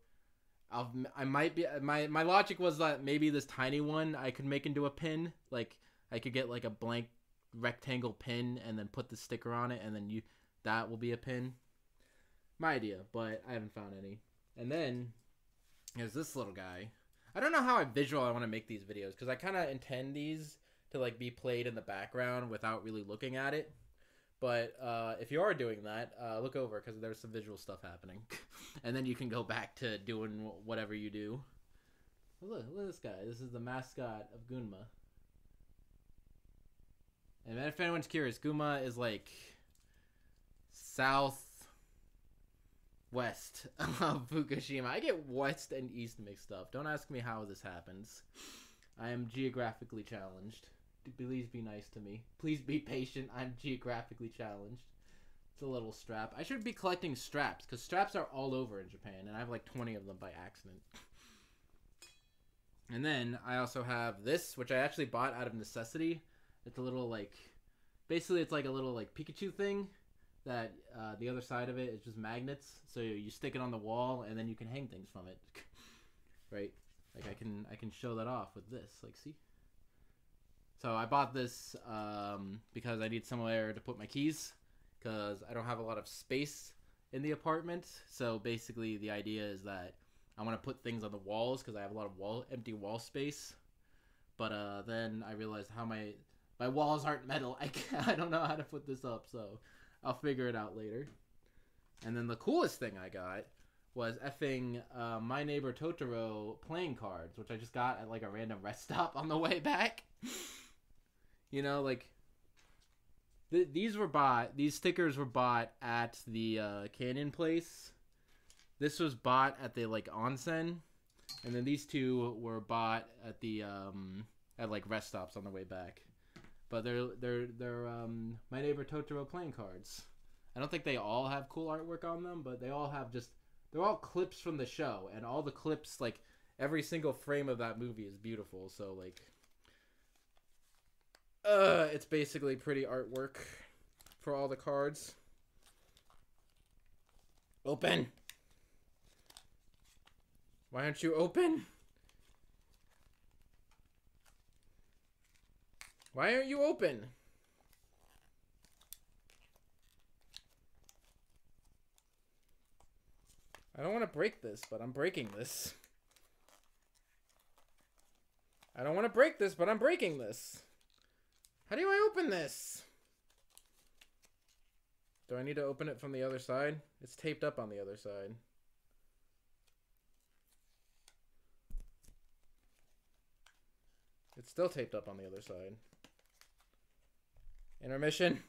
I'll, I might be my my logic was that maybe this tiny one I could make into a pin. Like I could get like a blank rectangle pin and then put the sticker on it, and then you that will be a pin. My idea, but I haven't found any. And then there's this little guy. I don't know how I visual I want to make these videos because I kind of intend these to like be played in the background without really looking at it. But uh, if you are doing that, uh, look over because there's some visual stuff happening, and then you can go back to doing whatever you do. Look, look at this guy. This is the mascot of Gunma. And if anyone's curious, Gunma is like south west of Fukushima. I get west and east mixed up. Don't ask me how this happens. I am geographically challenged. Please be nice to me. Please be patient. I'm geographically challenged. It's a little strap. I should be collecting straps because straps are all over in Japan, and I have like 20 of them by accident. And then I also have this, which I actually bought out of necessity. It's a little like, basically, it's like a little like Pikachu thing that uh, the other side of it is just magnets. So you stick it on the wall, and then you can hang things from it. right? Like I can I can show that off with this. Like see. So I bought this um, because I need somewhere to put my keys because I don't have a lot of space in the apartment. So basically, the idea is that I want to put things on the walls because I have a lot of wall empty wall space. But uh, then I realized how my my walls aren't metal. I can't, I don't know how to put this up, so I'll figure it out later. And then the coolest thing I got was effing uh, My Neighbor Totoro playing cards, which I just got at like a random rest stop on the way back. You know, like th- these were bought. These stickers were bought at the uh, Canyon place. This was bought at the like onsen, and then these two were bought at the um, at like rest stops on the way back. But they're they're they're um, My Neighbor Totoro playing cards. I don't think they all have cool artwork on them, but they all have just they're all clips from the show, and all the clips like every single frame of that movie is beautiful. So like, uh, it's basically pretty artwork for all the cards. Open. Why aren't you open? Why aren't you open? I don't want to break this, but I'm breaking this. I don't want to break this, but I'm breaking this. How do I open this? Do I need to open it from the other side? It's taped up on the other side. It's still taped up on the other side. Intermission?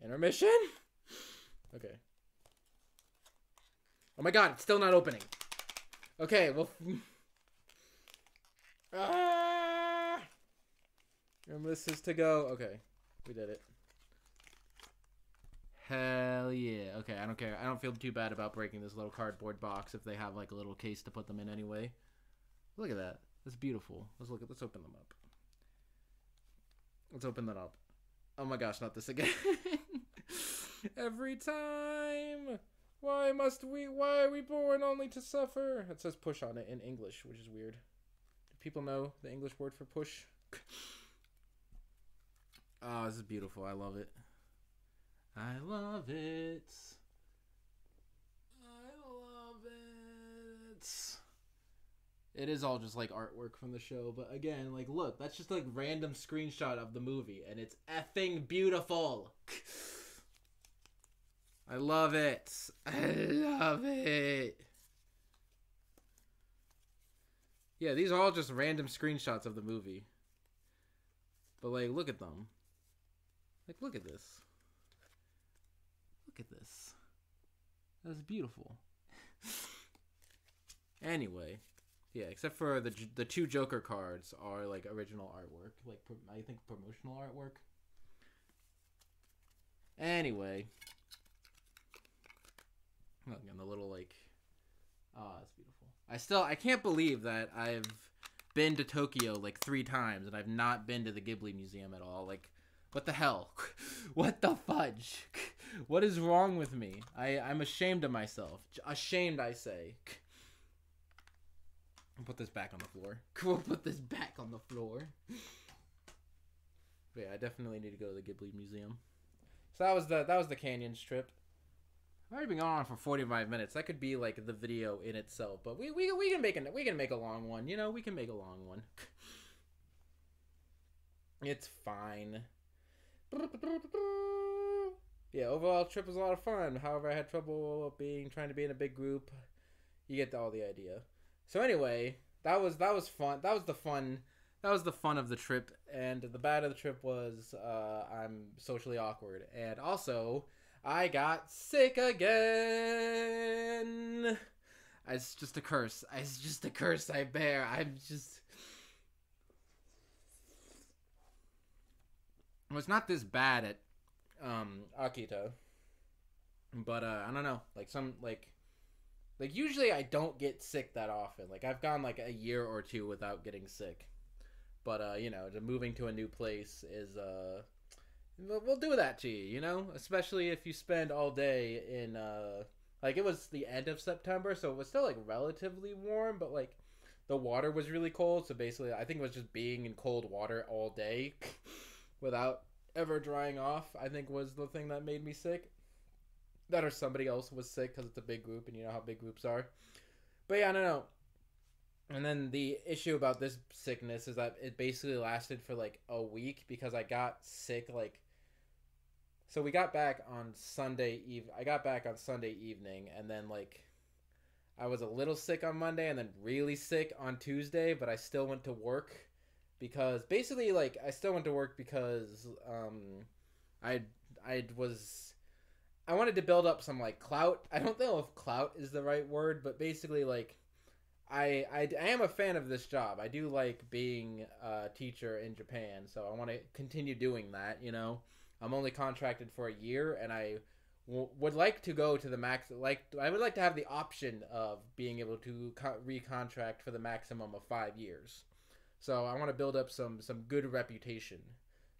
Intermission? Okay. Oh my god, it's still not opening. Okay, well... ah! And this is to go. Okay, we did it. Hell yeah. Okay, I don't care. I don't feel too bad about breaking this little cardboard box if they have like a little case to put them in anyway. Look at that. That's beautiful. Let's look at let's open them up. Let's open that up. Oh my gosh, not this again. Every time. Why must we? Why are we born only to suffer? It says push on it in English, which is weird. Do people know the English word for push? oh, this is beautiful. I love it. I love it. I love it. It is all just like artwork from the show, but again, like look, that's just like random screenshot of the movie and it's effing beautiful. I love it. I love it. Yeah, these are all just random screenshots of the movie. But like look at them. Like look at this. Look at this. That's beautiful. anyway, yeah, except for the the two Joker cards are like original artwork, like I think promotional artwork. Anyway, again the little like, ah, oh, it's beautiful. I still I can't believe that I've been to Tokyo like three times and I've not been to the Ghibli Museum at all. Like, what the hell? what the fudge? What is wrong with me? I I'm ashamed of myself. Ashamed, I say. I'll put this back on the floor. We'll put this back on the floor. But yeah, I definitely need to go to the Ghibli Museum. So that was the that was the Canyons trip. I've already been going on for forty five minutes. That could be like the video in itself, but we we we can make a we can make a long one. You know, we can make a long one. it's fine. Yeah, overall trip was a lot of fun. However, I had trouble being trying to be in a big group. You get all the idea. So anyway, that was that was fun. That was the fun. That was the fun of the trip, and the bad of the trip was uh, I'm socially awkward, and also I got sick again. It's just a curse. It's just a curse I bear. I'm just. It's not this bad at um, Akita, but uh, I don't know. Like some like like usually I don't get sick that often. Like I've gone like a year or two without getting sick. But uh, you know, moving to a new place is uh we'll do that to you, you know? Especially if you spend all day in uh like it was the end of September, so it was still like relatively warm, but like the water was really cold, so basically I think it was just being in cold water all day without ever drying off, I think was the thing that made me sick that or somebody else was sick because it's a big group and you know how big groups are. But yeah, I don't know. And then the issue about this sickness is that it basically lasted for like a week because I got sick like so we got back on Sunday eve I got back on Sunday evening and then like I was a little sick on Monday and then really sick on Tuesday, but I still went to work because basically like I still went to work because um I I was I wanted to build up some like clout. I don't know if clout is the right word, but basically like I, I, I am a fan of this job. I do like being a teacher in Japan, so I want to continue doing that. You know, I'm only contracted for a year, and I would like to go to the max. Like I would like to have the option of being able to co- recontract for the maximum of five years. So I want to build up some some good reputation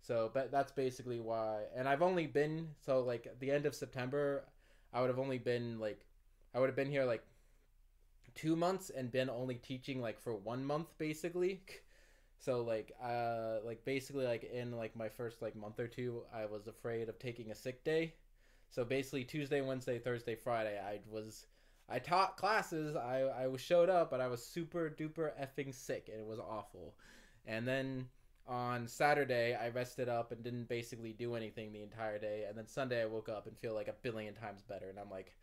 so, but that's basically why. And I've only been so like at the end of September, I would have only been like, I would have been here like two months and been only teaching like for one month basically. So like, uh, like basically like in like my first like month or two, I was afraid of taking a sick day. So basically Tuesday, Wednesday, Thursday, Friday, I was. I taught classes. I I showed up, but I was super duper effing sick, and it was awful. And then on Saturday, I rested up and didn't basically do anything the entire day. And then Sunday, I woke up and feel like a billion times better. And I'm like,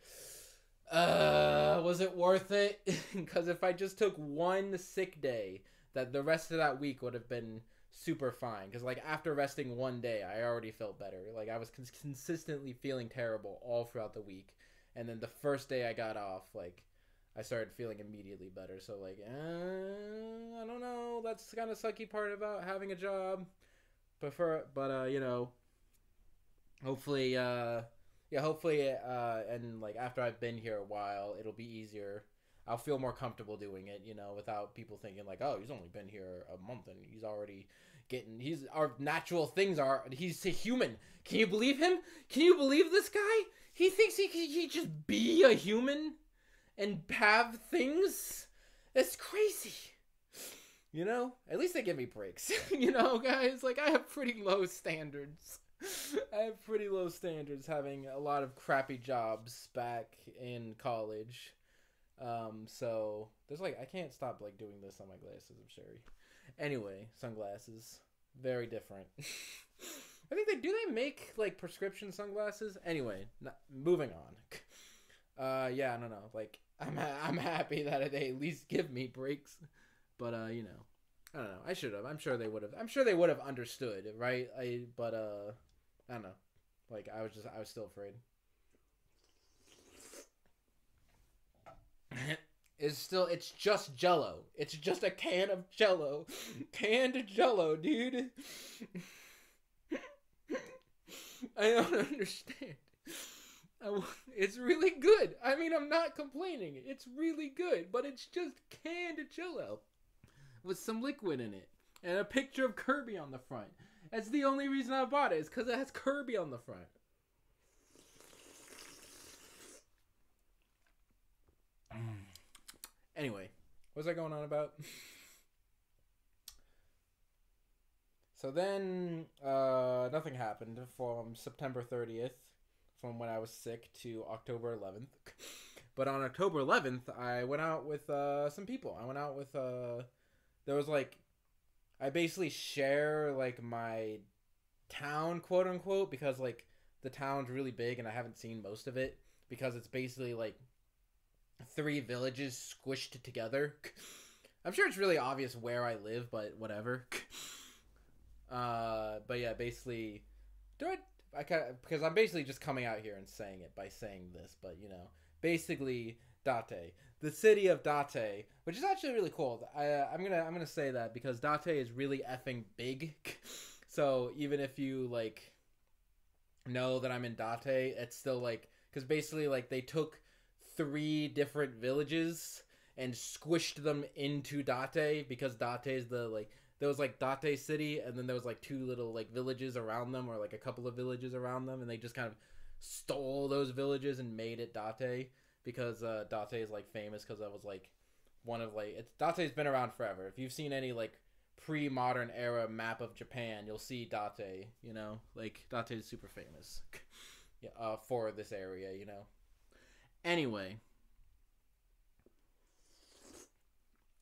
uh, was it worth it? Because if I just took one sick day, that the rest of that week would have been super fine. Because like after resting one day, I already felt better. Like I was cons- consistently feeling terrible all throughout the week. And then the first day I got off, like I started feeling immediately better. So like, eh, I don't know. That's kind of sucky part about having a job. But for but uh, you know, hopefully uh, yeah, hopefully uh, and like after I've been here a while, it'll be easier. I'll feel more comfortable doing it, you know, without people thinking like, oh, he's only been here a month and he's already getting. He's our natural things are. He's a human. Can you believe him? Can you believe this guy? He thinks he can he just be a human and have things. It's crazy. You know, at least they give me breaks. you know, guys, like I have pretty low standards. I have pretty low standards having a lot of crappy jobs back in college. Um, so there's like I can't stop like doing this on my glasses of Sherry. Anyway, sunglasses, very different. I think they do they make like prescription sunglasses. Anyway, not, moving on. Uh, yeah, I don't know. Like I'm ha- I'm happy that they at least give me breaks, but uh, you know, I don't know. I should have. I'm sure they would have. I'm sure they would have understood, right? I but uh, I don't know. Like I was just I was still afraid. It's still it's just jello. It's just a can of jello. Canned jello, dude. I don't understand. It's really good. I mean, I'm not complaining. It's really good, but it's just canned jello with some liquid in it and a picture of Kirby on the front. That's the only reason I bought it. Is because it has Kirby on the front. Anyway, what was I going on about? so then, uh, nothing happened from September 30th, from when I was sick, to October 11th. But on October 11th, I went out with uh, some people. I went out with, uh, there was like, I basically share like my town, quote unquote, because like the town's really big and I haven't seen most of it because it's basically like three villages squished together. I'm sure it's really obvious where I live, but whatever. Uh, but yeah, basically, do I? I kind because I'm basically just coming out here and saying it by saying this, but you know, basically Date, the city of Date, which is actually really cool. I, I'm gonna I'm gonna say that because Date is really effing big. so even if you like know that I'm in Date, it's still like because basically like they took three different villages and squished them into Date because Date is the like there was like Date City and then there was like two little like villages around them or like a couple of villages around them and they just kind of stole those villages and made it Date because uh, Date is like famous because that was like one of like it's Date's been around forever. If you've seen any like pre-modern era map of Japan, you'll see Date. You know, like Date is super famous. yeah, uh, for this area. You know. Anyway,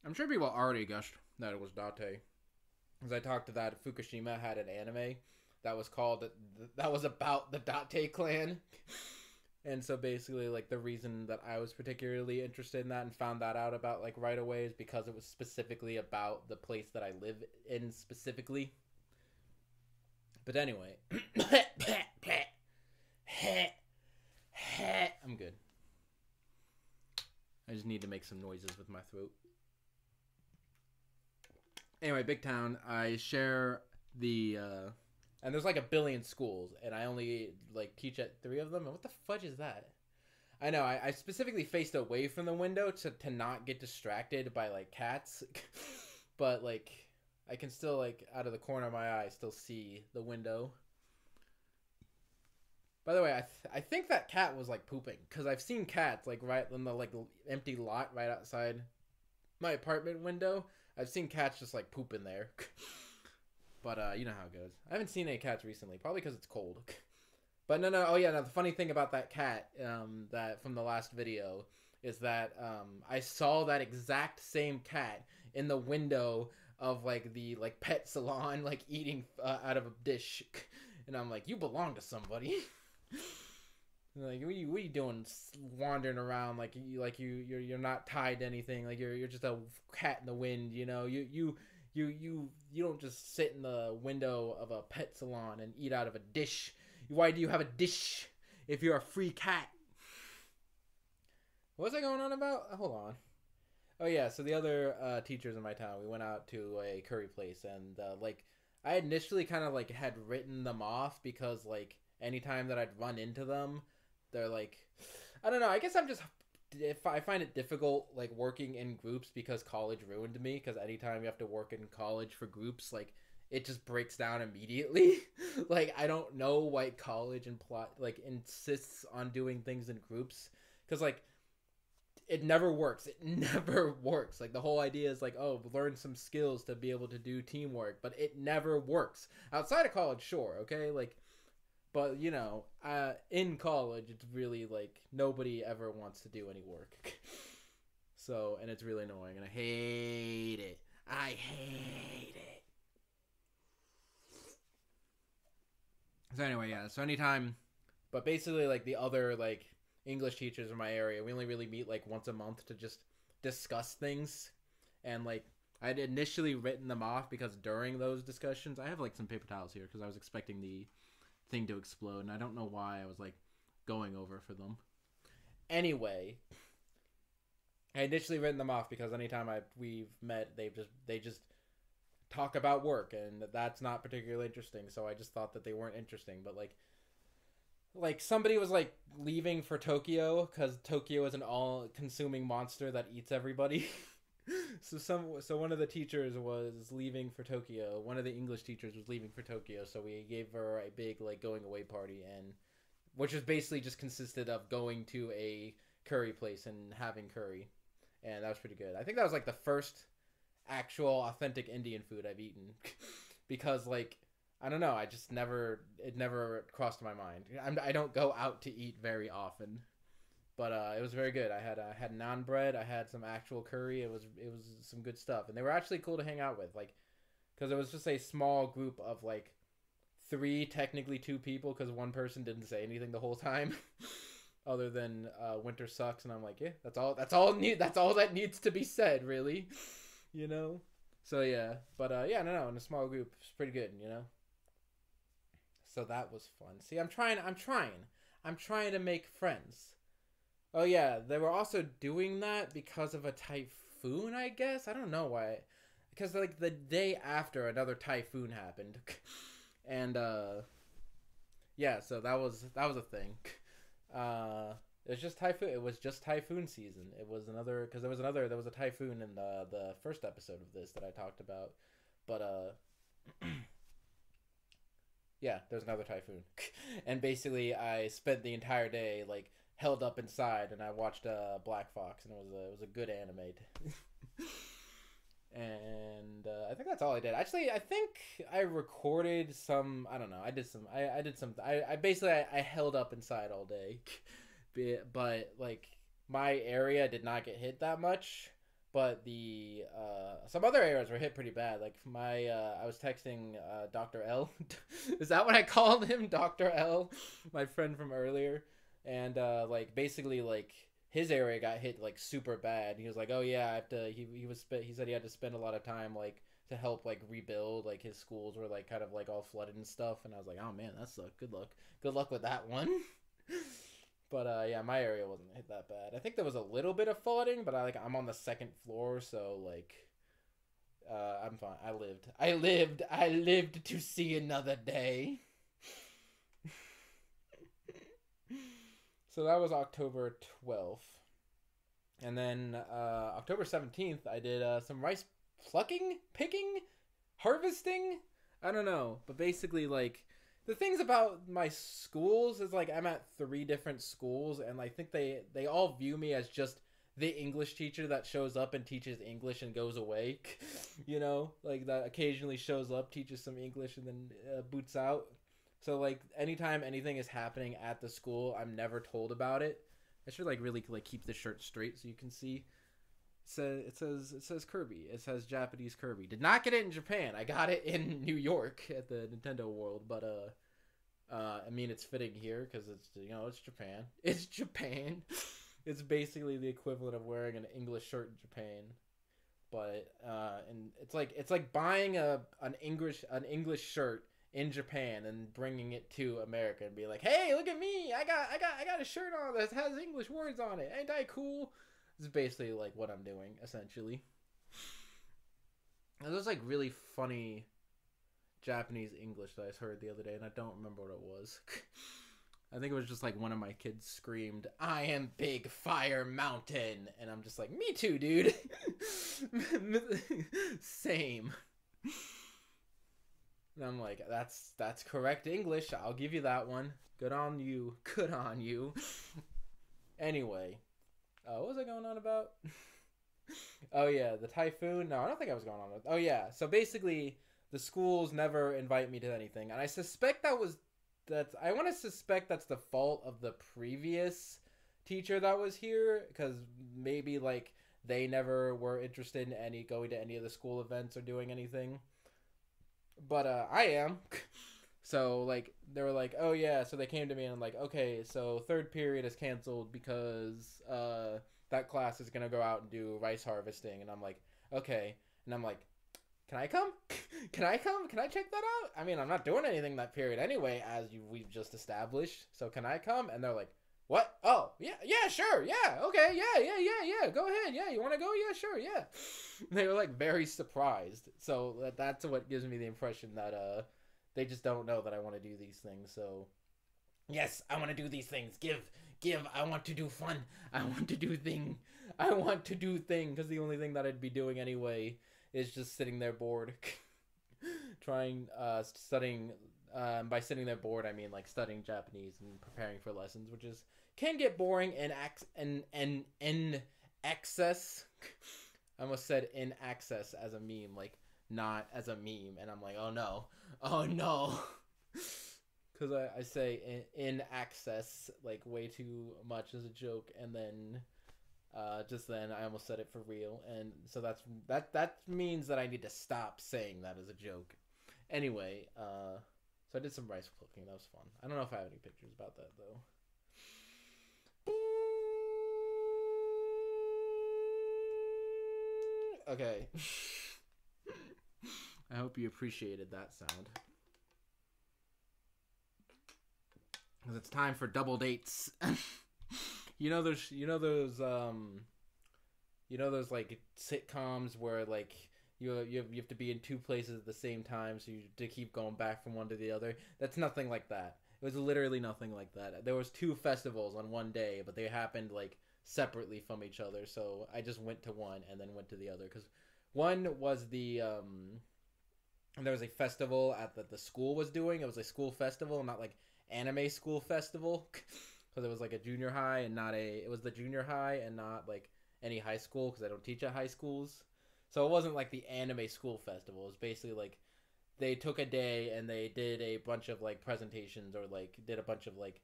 I'm sure people already guessed that it was Date. because I talked to that, Fukushima had an anime that was called that was about the Date clan. and so basically like the reason that I was particularly interested in that and found that out about like right away is because it was specifically about the place that I live in specifically. But anyway, I'm good. I just need to make some noises with my throat. Anyway, big town. I share the uh and there's like a billion schools and I only like teach at three of them. And what the fudge is that? I know, I, I specifically faced away from the window to, to not get distracted by like cats. but like I can still like out of the corner of my eye still see the window. By the way, I th- I think that cat was like pooping because I've seen cats like right in the like empty lot right outside my apartment window. I've seen cats just like poop in there. but uh, you know how it goes. I haven't seen any cats recently, probably because it's cold. but no, no. Oh yeah, no. The funny thing about that cat, um, that from the last video, is that um, I saw that exact same cat in the window of like the like pet salon, like eating uh, out of a dish, and I'm like, you belong to somebody. like what are, you, what are you doing wandering around like you like you you're, you're not tied to anything like you're, you're just a cat in the wind you know? You you you you you don't just sit in the window of a pet salon and eat out of a dish. Why do you have a dish if you're a free cat? What was i going on about? Hold on. Oh yeah so the other uh, teachers in my town we went out to a curry place and uh, like i initially kind of like had written them off because like anytime that I'd run into them, they're like, I don't know. I guess I'm just if I find it difficult like working in groups because college ruined me. Because anytime you have to work in college for groups, like it just breaks down immediately. like I don't know why college and plot like insists on doing things in groups because like it never works. It never works. Like the whole idea is like, oh, learn some skills to be able to do teamwork, but it never works. Outside of college, sure, okay? Like but you know, uh, in college, it's really like nobody ever wants to do any work. So, and it's really annoying, and I hate it. I hate it. So anyway, yeah. So anytime, but basically, like the other like English teachers in my area, we only really meet like once a month to just discuss things, and like I'd initially written them off because during those discussions, I have like some paper towels here because I was expecting the thing to explode, and I don't know why I was like going over for them. Anyway, I initially written them off because anytime I we've met, they've just they just talk about work, and that's not particularly interesting. So I just thought that they weren't interesting. But like, like somebody was like leaving for Tokyo because Tokyo is an all-consuming monster that eats everybody. so some so one of the teachers was leaving for Tokyo. One of the English teachers was leaving for Tokyo, so we gave her a big like going away party and which was basically just consisted of going to a curry place and having curry. And that was pretty good. I think that was like the first actual authentic Indian food I've eaten because like I don't know, I just never it never crossed my mind. I'm, I don't go out to eat very often but uh, it was very good. I had I had naan bread. I had some actual curry. It was it was some good stuff, and they were actually cool to hang out with. Like, because it was just a small group of like three, technically two people, because one person didn't say anything the whole time, other than uh, winter sucks, and I'm like, yeah, that's all. That's all need. That's all that needs to be said, really. You know. So yeah, but uh, yeah, no, no, in a small group, it's pretty good. You know. So that was fun. See, I'm trying. I'm trying. I'm trying to make friends Oh yeah, they were also doing that because of a typhoon, I guess. I don't know why. Because like the day after another typhoon happened. and uh yeah, so that was that was a thing. Uh it was just typhoon it was just typhoon season. It was another cuz there was another there was a typhoon in the the first episode of this that I talked about. But uh yeah, there's another typhoon. and basically I spent the entire day like held up inside, and I watched uh, Black Fox, and it was a it was a good anime. and uh, I think that's all I did. Actually, I think I recorded some. I don't know. I did some. I, I did some. I, I basically I, I held up inside all day, but like my area did not get hit that much. But the uh, some other areas were hit pretty bad. Like my, uh, I was texting uh, Doctor L. Is that what I called him, Doctor L? My friend from earlier and uh, like basically like his area got hit like super bad. He was like, "Oh yeah, I have to." He he was he said he had to spend a lot of time like to help like rebuild. Like his schools were like kind of like all flooded and stuff. And I was like, "Oh man, that sucked. Good luck. Good luck with that one." but uh, yeah, my area wasn't hit that bad. I think there was a little bit of flooding, but I like I'm on the second floor, so like. Uh, I'm fine. I lived. I lived. I lived to see another day. So that was October 12th. And then uh, October 17th, I did uh, some rice plucking, picking, harvesting. I don't know. But basically, like, the things about my schools is like I'm at three different schools, and I think they, they all view me as just the English teacher that shows up and teaches English and goes away. you know, like that occasionally shows up, teaches some English, and then uh, boots out. So like anytime anything is happening at the school, I'm never told about it. I should like really like keep the shirt straight so you can see. Says it says it says Kirby. It says Japanese Kirby. Did not get it in Japan. I got it in New York at the Nintendo World, but uh, uh, I mean it's fitting here because it's you know it's Japan. It's Japan. it's basically the equivalent of wearing an English shirt in Japan but uh, and it's like it's like buying a an English an English shirt in Japan and bringing it to America and be like, "Hey, look at me! I got I got I got a shirt on that has English words on it. Ain't I cool?" It's basically like what I'm doing essentially. And there's like really funny Japanese English that I heard the other day, and I don't remember what it was. I think it was just like one of my kids screamed, "I am Big Fire Mountain," and I'm just like, "Me too, dude." Same. And I'm like, that's that's correct English. I'll give you that one. Good on you. Good on you. anyway, uh, what was I going on about? oh yeah, the typhoon. No, I don't think I was going on. With... Oh yeah. So basically, the schools never invite me to anything, and I suspect that was that's. I want to suspect that's the fault of the previous teacher that was here, because maybe like they never were interested in any going to any of the school events or doing anything. But uh, I am. so like they were like, oh yeah. So they came to me and I'm like, okay, so third period is canceled because uh, that class is gonna go out and do rice harvesting, and I'm like, okay, and I'm like, can I come? can I come? Can I check that out? I mean, I'm not doing anything that period anyway, as you, we've just established. So can I come? And they're like, what? Oh, yeah, yeah, sure, yeah, okay, yeah, yeah, yeah, yeah. Go ahead, yeah. You want to go? Yeah, sure, yeah. They were like very surprised. So that, that's what gives me the impression that uh, they just don't know that I want to do these things. So, yes, I want to do these things. Give, give. I want to do fun. I want to do thing. I want to do thing because the only thing that I'd be doing anyway is just sitting there bored, trying uh studying. Um, by sitting there bored, I mean like studying Japanese and preparing for lessons, which is can get boring and ac- and and in excess. I almost said in access as a meme, like not as a meme, and I'm like, oh no, oh no, because I, I say in, in access like way too much as a joke, and then uh, just then I almost said it for real, and so that's that that means that I need to stop saying that as a joke. Anyway, uh, so I did some rice cooking. That was fun. I don't know if I have any pictures about that though. Okay. I hope you appreciated that sound. Cuz it's time for double dates. you know those you know those um you know those like sitcoms where like you you have, you have to be in two places at the same time so you to keep going back from one to the other. That's nothing like that. It was literally nothing like that. There was two festivals on one day, but they happened like separately from each other. So I just went to one and then went to the other because one was the um, there was a festival at that the school was doing. It was a school festival, not like anime school festival, because it was like a junior high and not a. It was the junior high and not like any high school because I don't teach at high schools. So it wasn't like the anime school festival. It was basically like they took a day and they did a bunch of like presentations or like did a bunch of like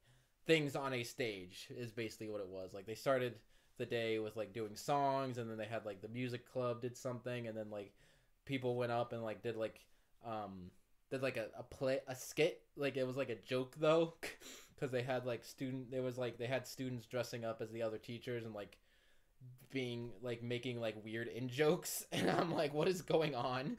things on a stage is basically what it was. Like they started the day with like doing songs and then they had like the music club did something and then like people went up and like did like um did like a, a play a skit like it was like a joke though because they had like student there was like they had students dressing up as the other teachers and like being like making like weird in jokes and i'm like what is going on?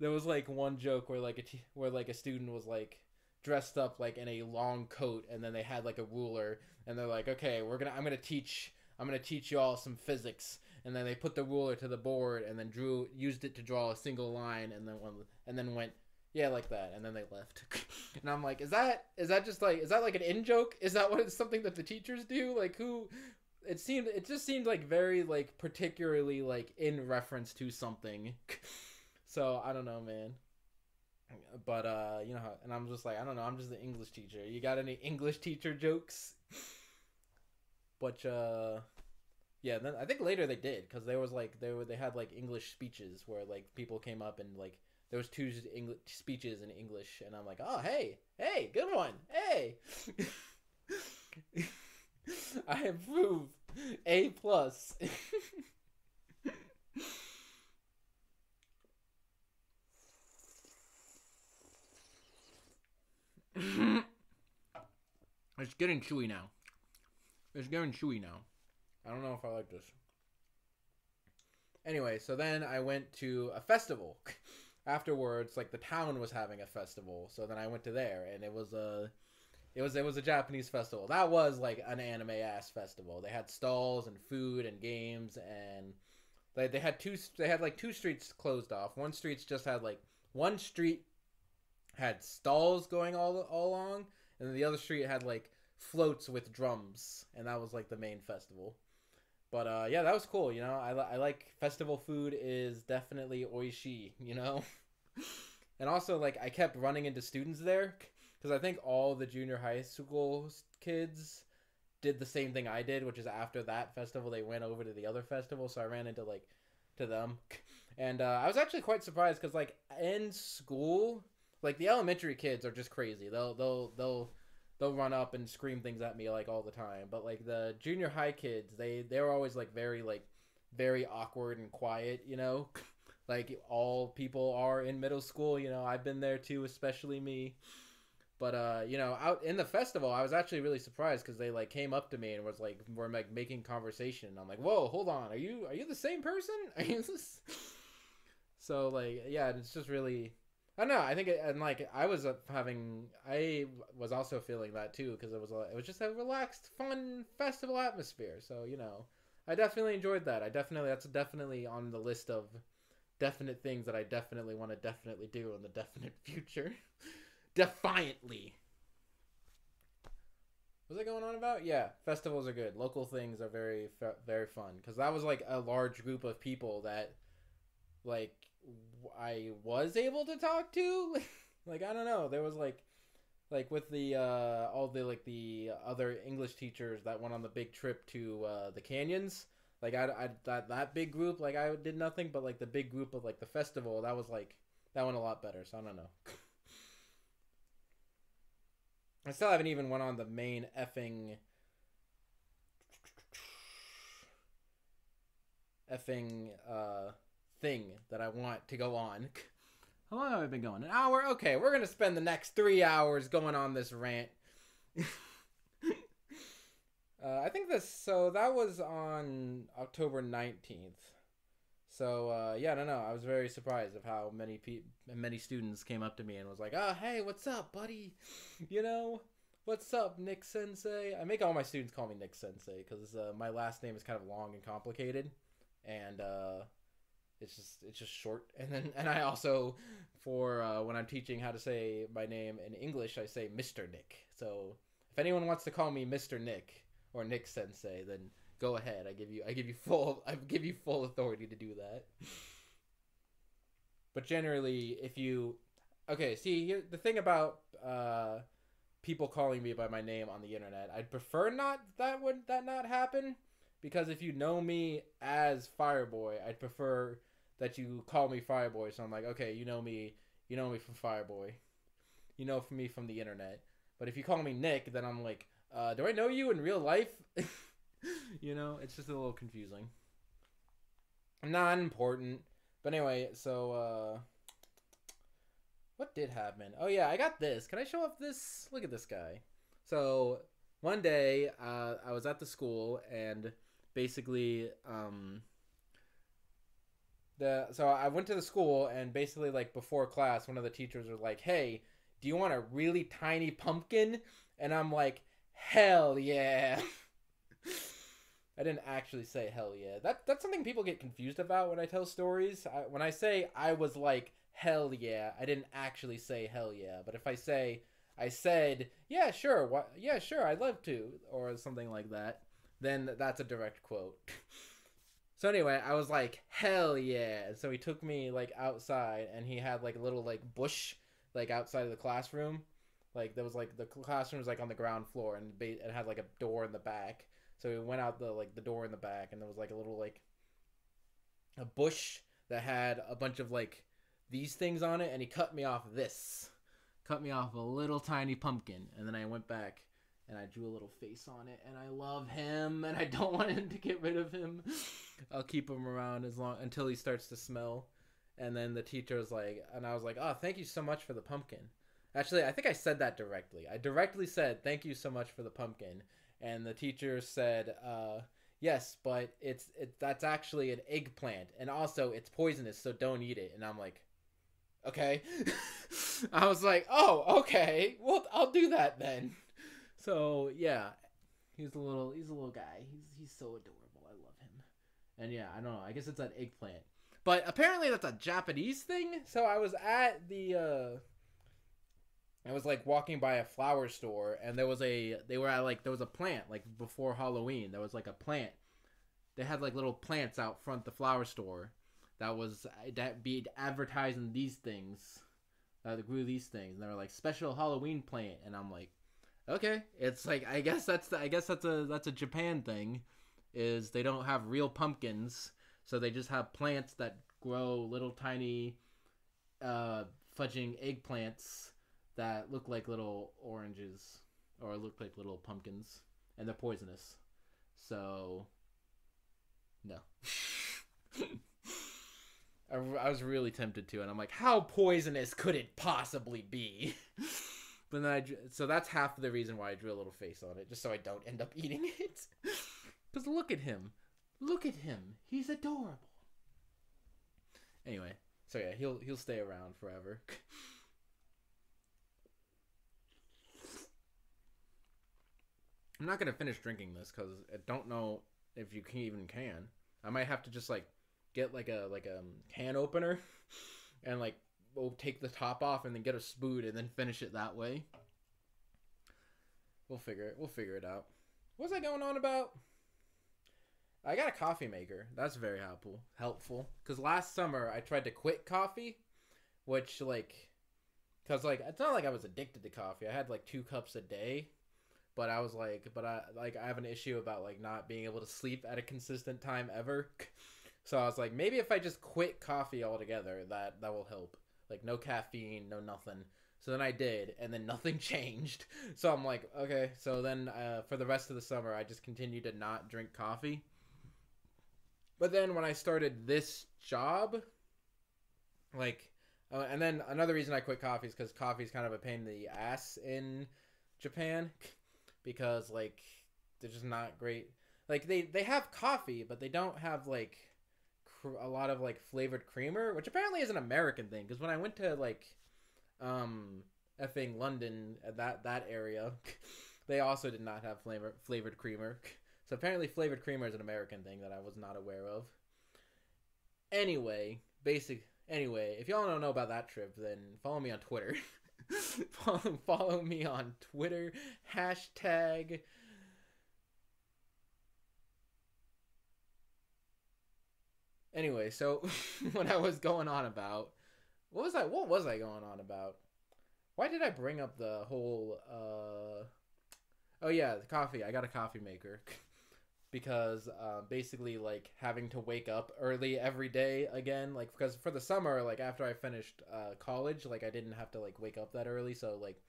There was like one joke where like a t- where like a student was like dressed up like in a long coat and then they had like a ruler and they're like okay we're gonna i'm gonna teach i'm gonna teach you all some physics. And then they put the ruler to the board and then drew used it to draw a single line and then one and then went yeah like that and then they left. And i'm like is that is that just like is that like an in joke? Is that what it's something that the teachers do? Like who it seemed it just seemed like very like particularly like in reference to something. So i don't know man. But uh you know and i'm just like i don't know i'm just the english teacher. You got any english teacher jokes? But uh yeah then i think later they did because there was like they were they had like english speeches where like people came up and like there was two english speeches in english and i'm like oh hey hey good one hey i approve a plus it's getting chewy now. It's getting chewy now. I don't know if I like this. Anyway, so then I went to a festival. Afterwards, like the town was having a festival, so then I went to there, and it was a, it was it was a Japanese festival. That was like an anime ass festival. They had stalls and food and games, and they they had two they had like two streets closed off. One streets just had like one street had stalls going all all along, and then the other street had like floats with drums, and that was like the main festival. But uh, yeah, that was cool. You know, I, I like festival food is definitely oishi. You know, and also like I kept running into students there because I think all the junior high school kids did the same thing I did, which is after that festival they went over to the other festival. So I ran into like to them, and uh, I was actually quite surprised because like in school like the elementary kids are just crazy. They'll they'll they'll they'll run up and scream things at me like all the time. But like the junior high kids, they they're always like very like very awkward and quiet, you know, like all people are in middle school. You know, I've been there too, especially me. But uh, you know, out in the festival, I was actually really surprised because they like came up to me and was like, were like making conversation. And I'm like, whoa, hold on, are you are you the same person? So like, yeah, it's just really. I don't know. I think it, and like I was uh, having, I was also feeling that too because it was it was just a relaxed, fun festival atmosphere. So you know, I definitely enjoyed that. I definitely that's definitely on the list of definite things that I definitely want to definitely do in the definite future. Defiantly. Was it going on about? Yeah, festivals are good. Local things are very very fun because that was like a large group of people that like I was able to talk to. like I don't know, there was like like with the uh all the like the other English teachers that went on the big trip to uh the canyons. Like I, I that that big group like I did nothing, but like the big group of like the festival that was like that went a lot better. So I don't know. I still haven't even went on the main effing effing uh thing that I want to go on. How long have I been going? An hour? Okay, we're gonna spend the next three hours going on this rant. uh, I think this. So that was on October nineteenth. So uh, yeah, I don't know. I was very surprised of how many pe- many students came up to me and was like, "Oh, hey, what's up, buddy? You know, what's up, Nick Sensei?" I make all my students call me Nick Sensei because uh, my last name is kind of long and complicated, and uh, it's just it's just short. And then and i also for uh, when i'm teaching how to say my name in english i say mr nick. So if anyone wants to call me mr nick or nick sensei then go ahead. I give you i give you full i give you full authority to do that but generally if you okay see the thing about uh people calling me by my name on the internet i'd prefer not that would that not happen because if you know me as Fireboy, I'd prefer that you call me Fireboy. So I'm like, okay, you know me, you know me from Fireboy, you know from me from the internet. But if you call me Nick, then I'm like, uh, do I know you in real life? you know, it's just a little confusing. Not important. But anyway, so uh what did happen? Oh yeah, I got this. Can I show off this? Look at this guy. So one day, uh, I was at the school and basically um the so I went to the school and basically like before class one of the teachers was like, "Hey, do you want a really tiny pumpkin?" And I'm like, "Hell yeah." I didn't actually say hell yeah. That that's something people get confused about when I tell stories. I, when I say I was like hell yeah, I didn't actually say hell yeah. But if I say I said yeah sure what yeah sure I'd love to or something like that, then that's a direct quote. so anyway, I was like, hell yeah. So he took me like outside and he had like a little like bush like outside of the classroom. Like there was like the classroom was like on the ground floor and it had like a door in the back. So we went out the like the door in the back and there was like a little like a bush that had a bunch of like these things on it and he cut me off this. Cut me off a little tiny pumpkin and then I went back and I drew a little face on it and I love him and I don't want him to get rid of him. I'll keep him around as long until he starts to smell. And then the teacher was like and I was like, "Oh, thank you so much for the pumpkin." Actually, I think I said that directly. I directly said, "Thank you so much for the pumpkin." And the teacher said, uh, "Yes, but it's it that's actually an eggplant and also it's poisonous, so don't eat it." And I'm like, "Okay." I was like, "Oh, okay. Well, I'll do that then." So yeah, he's a little he's a little guy. He's he's so adorable. I love him. And yeah, I don't know. I guess it's an eggplant. But apparently that's a Japanese thing. So I was at the uh I was like walking by a flower store and there was a they were at like there was a plant like before Halloween. There was like a plant. They had like little plants out front the flower store that was that be advertising these things. Uh, that grew these things. And they were like special Halloween plant and I'm like okay it's like i guess that's the, i guess that's a that's a japan thing is they don't have real pumpkins so they just have plants that grow little tiny uh fudging eggplants that look like little oranges or look like little pumpkins, and they're poisonous. So, no. I, I was really tempted to, and I'm like, how poisonous could it possibly be? but then I, so that's half of the reason why I drew a little face on it, just so I don't end up eating it. Because look at him. Look at him. He's adorable. Anyway, so yeah, he'll he'll stay around forever. I'm not gonna finish drinking this because I don't know if you can even can. I might have to just like get like a like a um, can opener and like we'll take the top off and then get a spoon and then finish it that way. We'll figure it. We'll figure it out. What's that going on about? I got a coffee maker. That's very helpful. Helpful because last summer I tried to quit coffee, which like, cause like it's not like I was addicted to coffee. I had like two cups a day, but I was like, but I like I have an issue about like not being able to sleep at a consistent time ever. So I was like, maybe if I just quit coffee altogether, that that will help. Like no caffeine, no nothing. So then I did, and then nothing changed. So I'm like, okay. So then uh, for the rest of the summer, I just continued to not drink coffee. But then when I started this job, like, uh, and then another reason I quit coffee is because coffee is kind of a pain in the ass in Japan, because like they're just not great. Like they they have coffee, but they don't have like cr- a lot of like flavored creamer, which apparently is an American thing. Because when I went to like um effing London uh, that that area, they also did not have flavor flavored creamer. So apparently flavored creamer is an American thing that I was not aware of. Anyway, basic anyway, if y'all don't know about that trip, then follow me on Twitter. follow, follow me on Twitter. Hashtag Anyway, so what I was going on about what was I what was I going on about? Why did I bring up the whole uh Oh yeah, the coffee. I got a coffee maker. because uh, basically like having to wake up early every day again like because for the summer like after i finished uh, college like i didn't have to like wake up that early. So like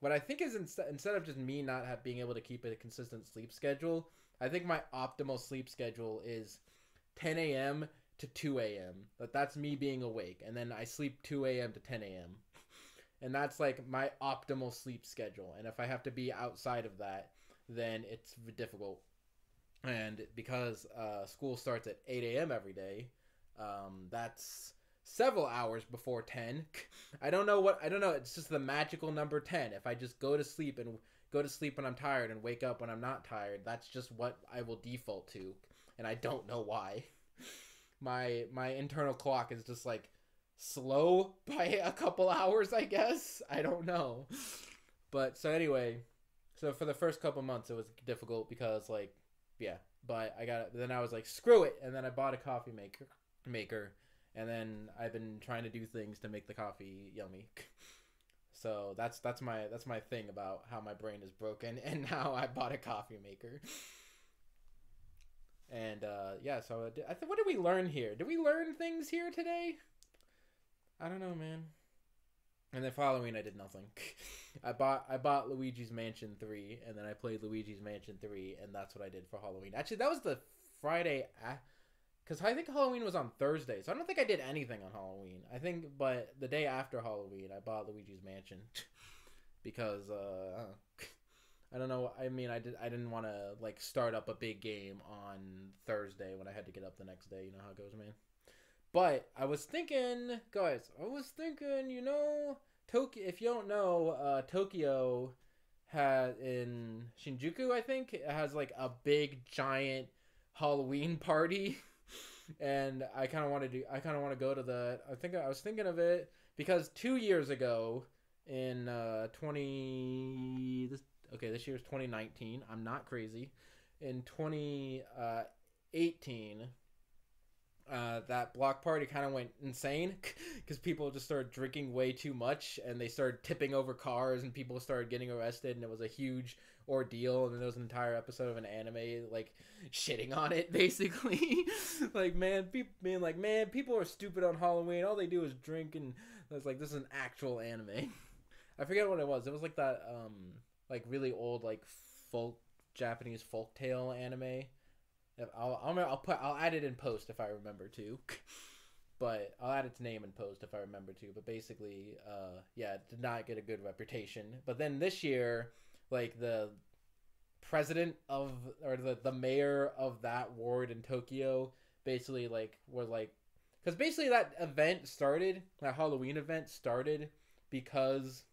what i think is inst- instead of just me not have, being able to keep a consistent sleep schedule i think my optimal sleep schedule is 10 a.m to 2 a.m but that's me being awake and then i sleep 2 a.m to 10 a.m and that's like my optimal sleep schedule. And if i have to be outside of that then it's difficult and because uh, school starts at 8 a.m. every day, um, that's several hours before 10. I don't know what I don't know. It's just the magical number 10. If I just go to sleep and go to sleep when I'm tired and wake up when I'm not tired, that's just what I will default to, and I don't know why. My my internal clock is just like slow by a couple hours, I guess. I don't know. But so anyway, so for the first couple months it was difficult because like yeah, but I got it. Then I was like, screw it, and then I bought a coffee maker, maker, and then I've been trying to do things to make the coffee yummy. So that's that's my that's my thing about how my brain is broken and how I bought a coffee maker. And uh, yeah, so I, did, I th- what did we learn here? Did we learn things here today? I don't know, man. And then for Halloween, I did nothing. I bought I bought Luigi's Mansion three, and then I played Luigi's Mansion three, and that's what I did for Halloween. Actually, that was the Friday, because I think Halloween was on Thursday, so I don't think I did anything on Halloween. I think, but the day after Halloween, I bought Luigi's Mansion because uh, I don't know. I mean, I did I didn't want to like start up a big game on Thursday when I had to get up the next day. You know how it goes, man. But I was thinking, guys, I was thinking, you know, Tokyo. If you don't know, uh, Tokyo had in Shinjuku, I think, has like a big giant Halloween party, and I kind of want to do. I kind of want to go to the. I think I was thinking of it because two years ago, in uh, twenty. This okay. This year year's twenty nineteen. I'm not crazy. In twenty uh, eighteen uh, that block party kind of went insane because people just started drinking way too much and they started tipping over cars and people started getting arrested and it was a huge ordeal and then there was an entire episode of an anime like shitting on it basically like man people being like man people are stupid on halloween all they do is drink and I was like this is an actual anime i forget what it was it was like that um like really old like folk Japanese folktale anime. I'll I'll, I'll put I'll add it in post if I remember to. but I'll add its name in post if I remember to. But basically, uh, yeah, it did not get a good reputation. But then this year, like the president of or the the mayor of that ward in Tokyo, basically like were like, because basically that event started, that Halloween event started because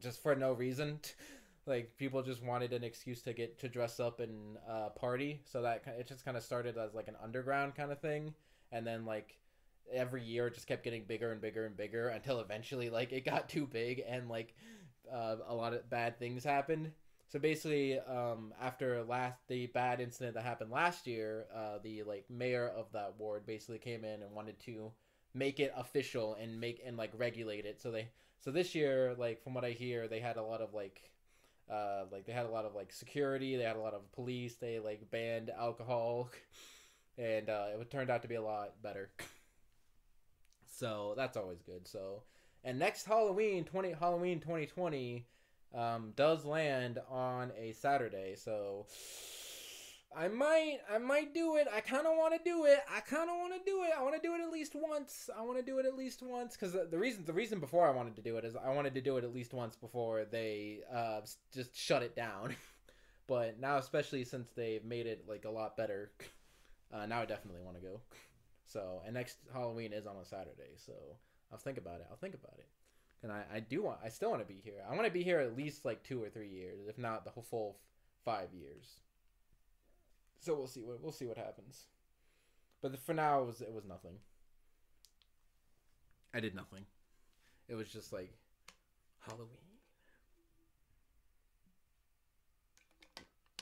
just for no reason. Like people just wanted an excuse to get to dress up and uh, party, so that it just kind of started as like an underground kind of thing, and then like every year it just kept getting bigger and bigger and bigger until eventually like it got too big and like uh, a lot of bad things happened. So basically, um, after last the bad incident that happened last year, uh, the like mayor of that ward basically came in and wanted to make it official and make and like regulate it. So they so this year, like from what I hear, they had a lot of like uh, like they had a lot of like security, they had a lot of police, they like banned alcohol, and uh, it would turned out to be a lot better. So that's always good. So and next Halloween twenty Halloween twenty twenty um, does land on a Saturday. So I might I might do it. I kind of want to do it. I kind of want to do it. I want to do it at least once. I want to do it at least once because the, reason the reason before I wanted to do it is I wanted to do it at least once before they uh, just shut it down. but now, especially since they've made it like a lot better, uh, now I definitely want to go. So and next Halloween is on a Saturday, so I'll think about it. I'll think about it. And I, I do want I still want to be here. I want to be here at least like two or three years, if not the whole full five years. So we'll see what we'll see what happens. But for now, it was it was nothing. I did nothing. It was just like Halloween,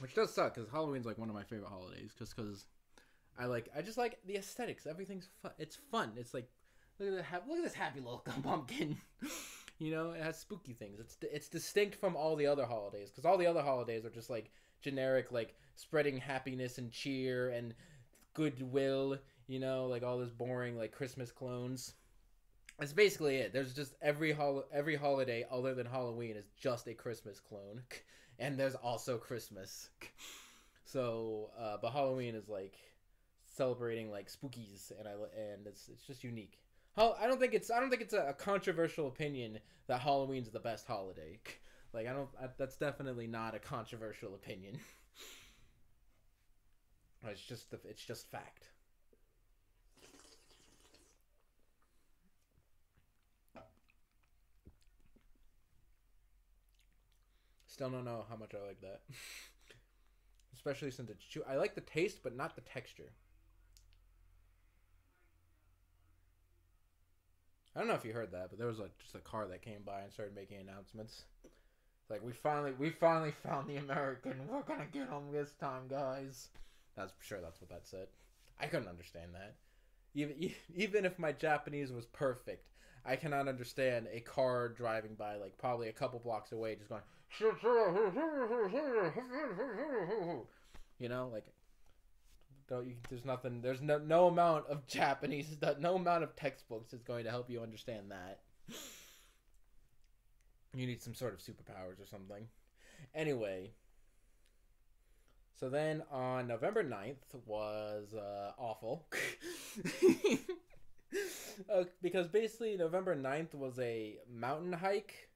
which does suck because Halloween's like one of my favorite holidays, just because I like I just like the aesthetics. Everything's fun. It's fun. It's like look at the ha- look at this happy little pumpkin. you know, it has spooky things. It's it's distinct from all the other holidays because all the other holidays are just like generic, like spreading happiness and cheer and goodwill. You know, like all this boring like Christmas clones. That's basically it. There's just every hol- every holiday other than Halloween is just a Christmas clone, and there's also Christmas. So, uh, but Halloween is like celebrating like spookies, and I and it's it's just unique. I don't think it's I don't think it's a, a controversial opinion that Halloween's the best holiday. Like I don't I, that's definitely not a controversial opinion. it's just the, it's just fact. Still don't know how much I like that. Especially since it's chew. I like the taste, but not the texture. I don't know if you heard that, but there was like just a car that came by and started making announcements. Like we finally, we finally found the American. We're gonna get him this time, guys. That's sure that's what that said. I couldn't understand that. Even even if my Japanese was perfect, I cannot understand a car driving by like probably a couple blocks away, just going. You know, like don't you, there's nothing. There's no no amount of Japanese. No amount of textbooks is going to help you understand that. You need some sort of superpowers or something. Anyway. So then on November 9th was uh, awful. uh, because basically November 9th was a mountain hike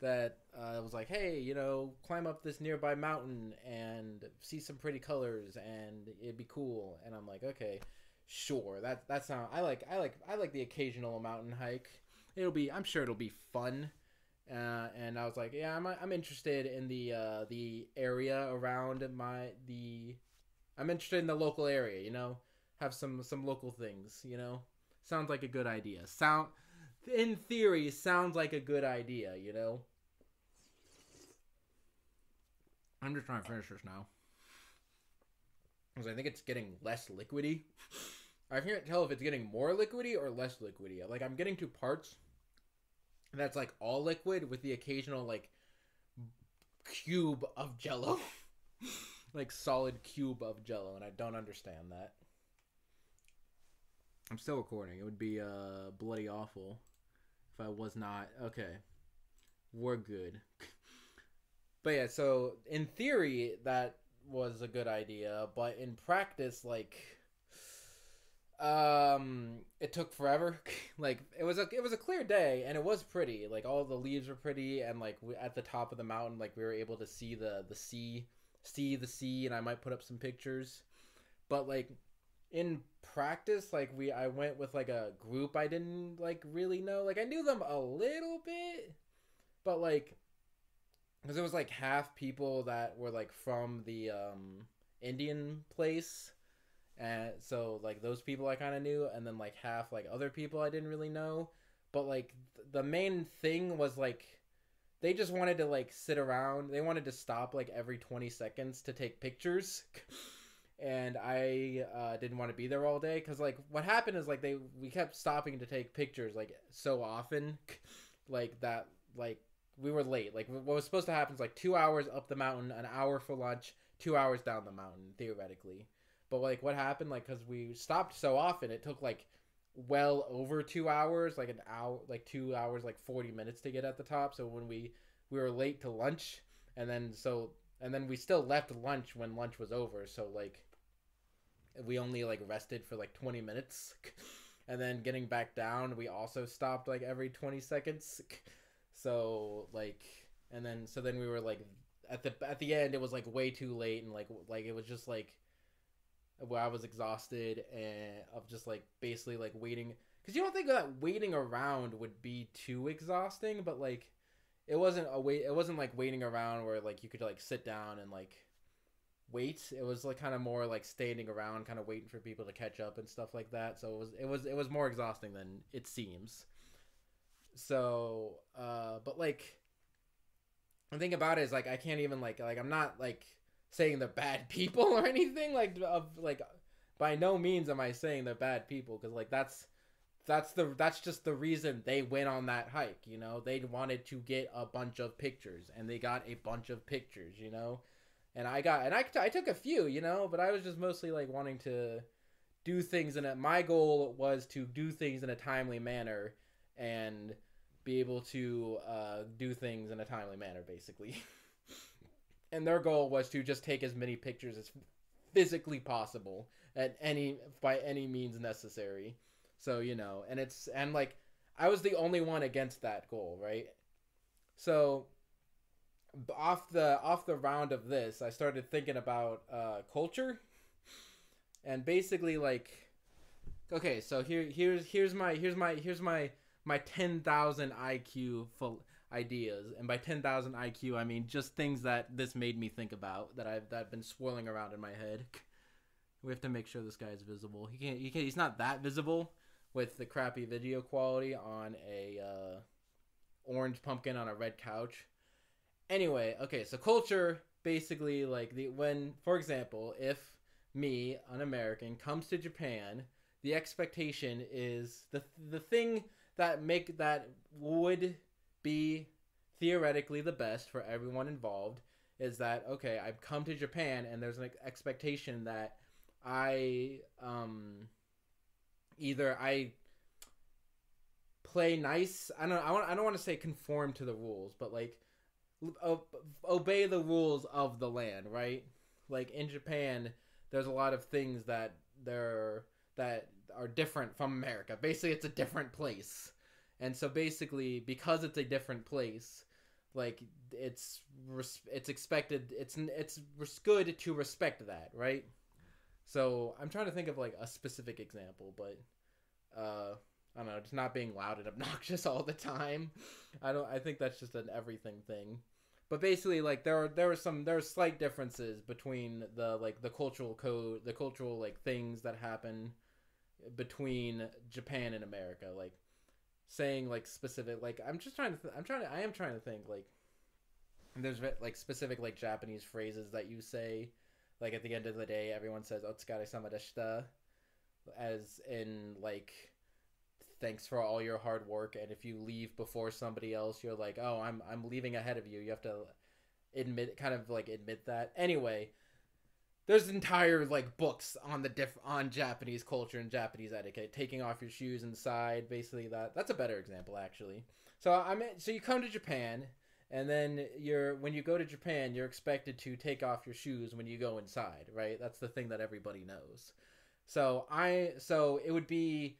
that uh, was like, hey, you know, climb up this nearby mountain and see some pretty colors and it'd be cool. And I'm like, okay, sure. That that's not. I like I like I like the occasional mountain hike. It'll be. I'm sure it'll be fun. Uh, and I was like, yeah, I'm I'm interested in the uh, the area around my the. I'm interested in the local area. You know, have some some local things. You know, sounds like a good idea. Sound in theory sounds like a good idea. You know. I'm just trying to finish this now. Because I think it's getting less liquidy. I can't tell if it's getting more liquidy or less liquidy. Like I'm getting to parts that's like all liquid with the occasional like cube of jello. like solid cube of jello and I don't understand that. I'm still recording. It would be uh bloody awful if I was not. Okay. We're good. But yeah, so in theory that was a good idea, but in practice, like, um, it took forever. like it was a it was a clear day and it was pretty. Like all the leaves were pretty, and like we, at the top of the mountain, like we were able to see the the sea, see the sea, and I might put up some pictures. But like in practice, like we I went with like a group I didn't like really know. Like I knew them a little bit, but like because it was like half people that were like from the um Indian place and so like those people I kind of knew and then like half like other people I didn't really know. But like th- the main thing was like they just wanted to like sit around. They wanted to stop like every 20 seconds to take pictures. And I uh, didn't want to be there all day because like what happened is like they we kept stopping to take pictures like so often. Like that like we were late. Like what was supposed to happen is like two hours up the mountain an hour for lunch two hours down the mountain theoretically but like what happened like because we stopped so often it took like well over two hours like an hour like two hours like 40 minutes to get at the top. So when we we were late to lunch and then so and then we still left lunch when lunch was over. So like we only like rested for like 20 minutes. And then getting back down we also stopped like every 20 seconds. So like and then so then we were like at the at the end it was like way too late and like like it was just like where I was exhausted and of just like basically like waiting because you don't think that waiting around would be too exhausting, but like it wasn't a wait. It wasn't like waiting around where like you could like sit down and like wait. It was like kind of more like standing around, kind of waiting for people to catch up and stuff like that. So it was it was it was more exhausting than it seems. So, uh, but like the thing about it is like I can't even like like I'm not like saying they're bad people or anything? Like of like by no means am I saying they're bad people because like that's that's the that's just the reason they went on that hike you know? They wanted to get a bunch of pictures and they got a bunch of pictures you know? And I got and I, I took a few you know? But I was just mostly like wanting to do things in a my goal was to do things in a timely manner and be able to uh, do things in a timely manner basically and their goal was to just take as many pictures as physically possible at any by any means necessary. So, you know, and it's and like I was the only one against that goal, right? So off the off the round of this, I started thinking about uh culture and basically like okay, so here here's here's my here's my here's my my 10,000 IQ full ideas and by 10,000 IQ I mean just things that this made me think about that I've that have been swirling around in my head. We have to make sure this guy is visible. He can't, he can't he's not that visible with the crappy video quality on a uh, orange pumpkin on a red couch. Anyway, okay, so culture basically like the when for example, if me, an American, comes to Japan, the expectation is the the thing that make that would be theoretically the best for everyone involved is that okay i've come to japan and there's an expectation that i um either i play nice i don't i, want, I don't want to say conform to the rules but like obey the rules of the land right? Like in japan there's a lot of things that they're that are different from america. Basically it's a different place and so basically because it's a different place like it's it's expected it's it's good to respect that right? So i'm trying to think of like a specific example but uh i don't know just not being loud and obnoxious all the time. I don't i think that's just an everything thing. But basically like there are there are some there are slight differences between the like the cultural code the cultural like things that happen between japan and america like saying like specific like i'm just trying to th- i'm trying to i am trying to think like there's like specific like japanese phrases that you say like at the end of the day everyone says oh, otsukare sama deshita as in like thanks for all your hard work and if you leave before somebody else you're like oh i'm i'm leaving ahead of you. You have to admit kind of like admit that. Anyway there's entire like books on the diff on Japanese culture and Japanese etiquette. Taking off your shoes inside, basically that. That's a better example actually. So I'm so you come to Japan and then you're when you go to Japan, you're expected to take off your shoes when you go inside, right? That's the thing that everybody knows. So I so it would be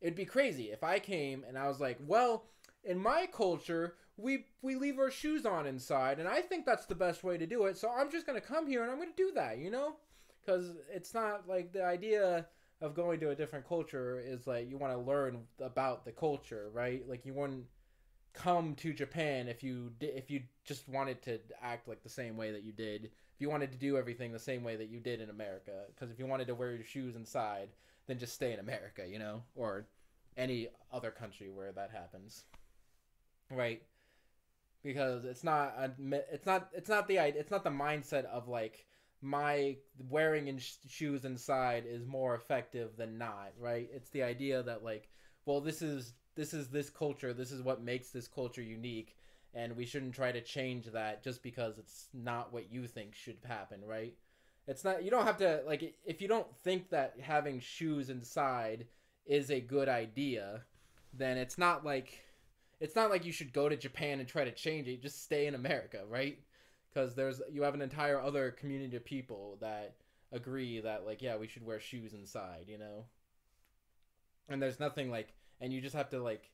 it'd be crazy if I came and I was like, "Well, in my culture, we we leave our shoes on inside, and I think that's the best way to do it. So I'm just going to come here and I'm going to do that, you know? Cuz it's not like the idea of going to a different culture is like you want to learn about the culture, right? Like you wouldn't come to Japan if you di- if you just wanted to act like the same way that you did. If you wanted to do everything the same way that you did in America, because if you wanted to wear your shoes inside, then just stay in America, you know, or any other country where that happens, right? Because it's not it's not it's not the it's not the mindset of like my wearing in sh- shoes inside is more effective than not, right? It's the idea that like, well, this is this is this culture, this is what makes this culture unique, and we shouldn't try to change that just because it's not what you think should happen, right? It's not you don't have to like if you don't think that having shoes inside is a good idea, then it's not like it's not like you should go to Japan and try to change it. Just stay in America, right? because there's you have an entire other community of people that agree that like yeah we should wear shoes inside you know and there's nothing like and you just have to like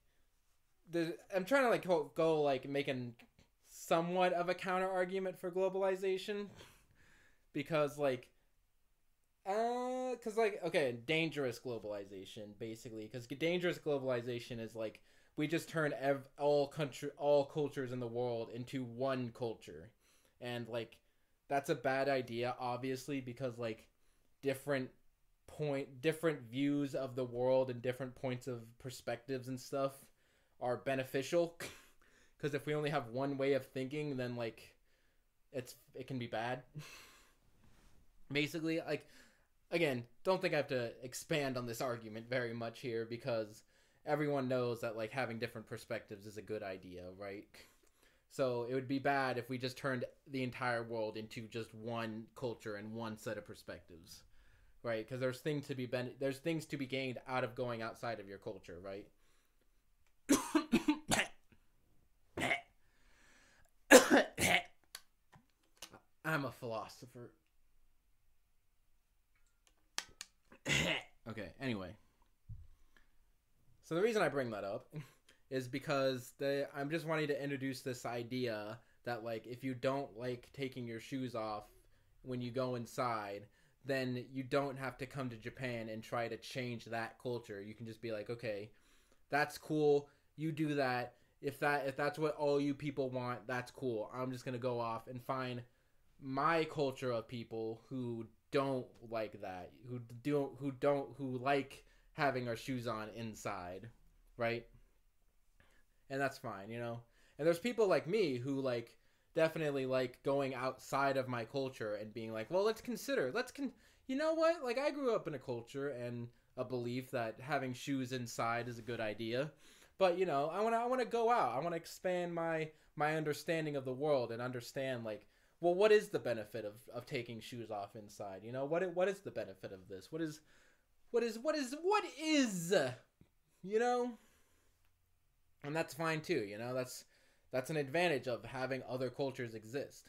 i'm trying to like go, go like making somewhat of a counter argument for globalization because like uh because like okay dangerous globalization basically because dangerous globalization is like we just turn ev- all country all cultures in the world into one culture. And like that's a bad idea obviously because like different point different views of the world and different points of perspectives and stuff are beneficial. Because if we only have one way of thinking then like it's it can be bad. Basically like again don't think i have to expand on this argument very much here because everyone knows that like having different perspectives is a good idea right so it would be bad if we just turned the entire world into just one culture and one set of perspectives, right? Because there's things to be ben- there's things to be gained out of going outside of your culture, right? I'm a philosopher. okay, anyway. So the reason I bring that up is because they I'm just wanting to introduce this idea that like if you don't like taking your shoes off when you go inside, then you don't have to come to Japan and try to change that culture. You can just be like, okay, that's cool. You do that. If that if that's what all you people want, that's cool. I'm just gonna go off and find my culture of people who don't like that, who don't who don't who like having our shoes on inside, right? and that's fine, you know. And there's people like me who like definitely like going outside of my culture and being like, well, let's consider, let's con, you know what? Like I grew up in a culture and a belief that having shoes inside is a good idea, but you know, I want to I want to go out. I want to expand my my understanding of the world and understand like well what is the benefit of, of taking shoes off inside you know what what is the benefit of this what is what is what is what is you know? And that's fine too you know? That's that's an advantage of having other cultures exist.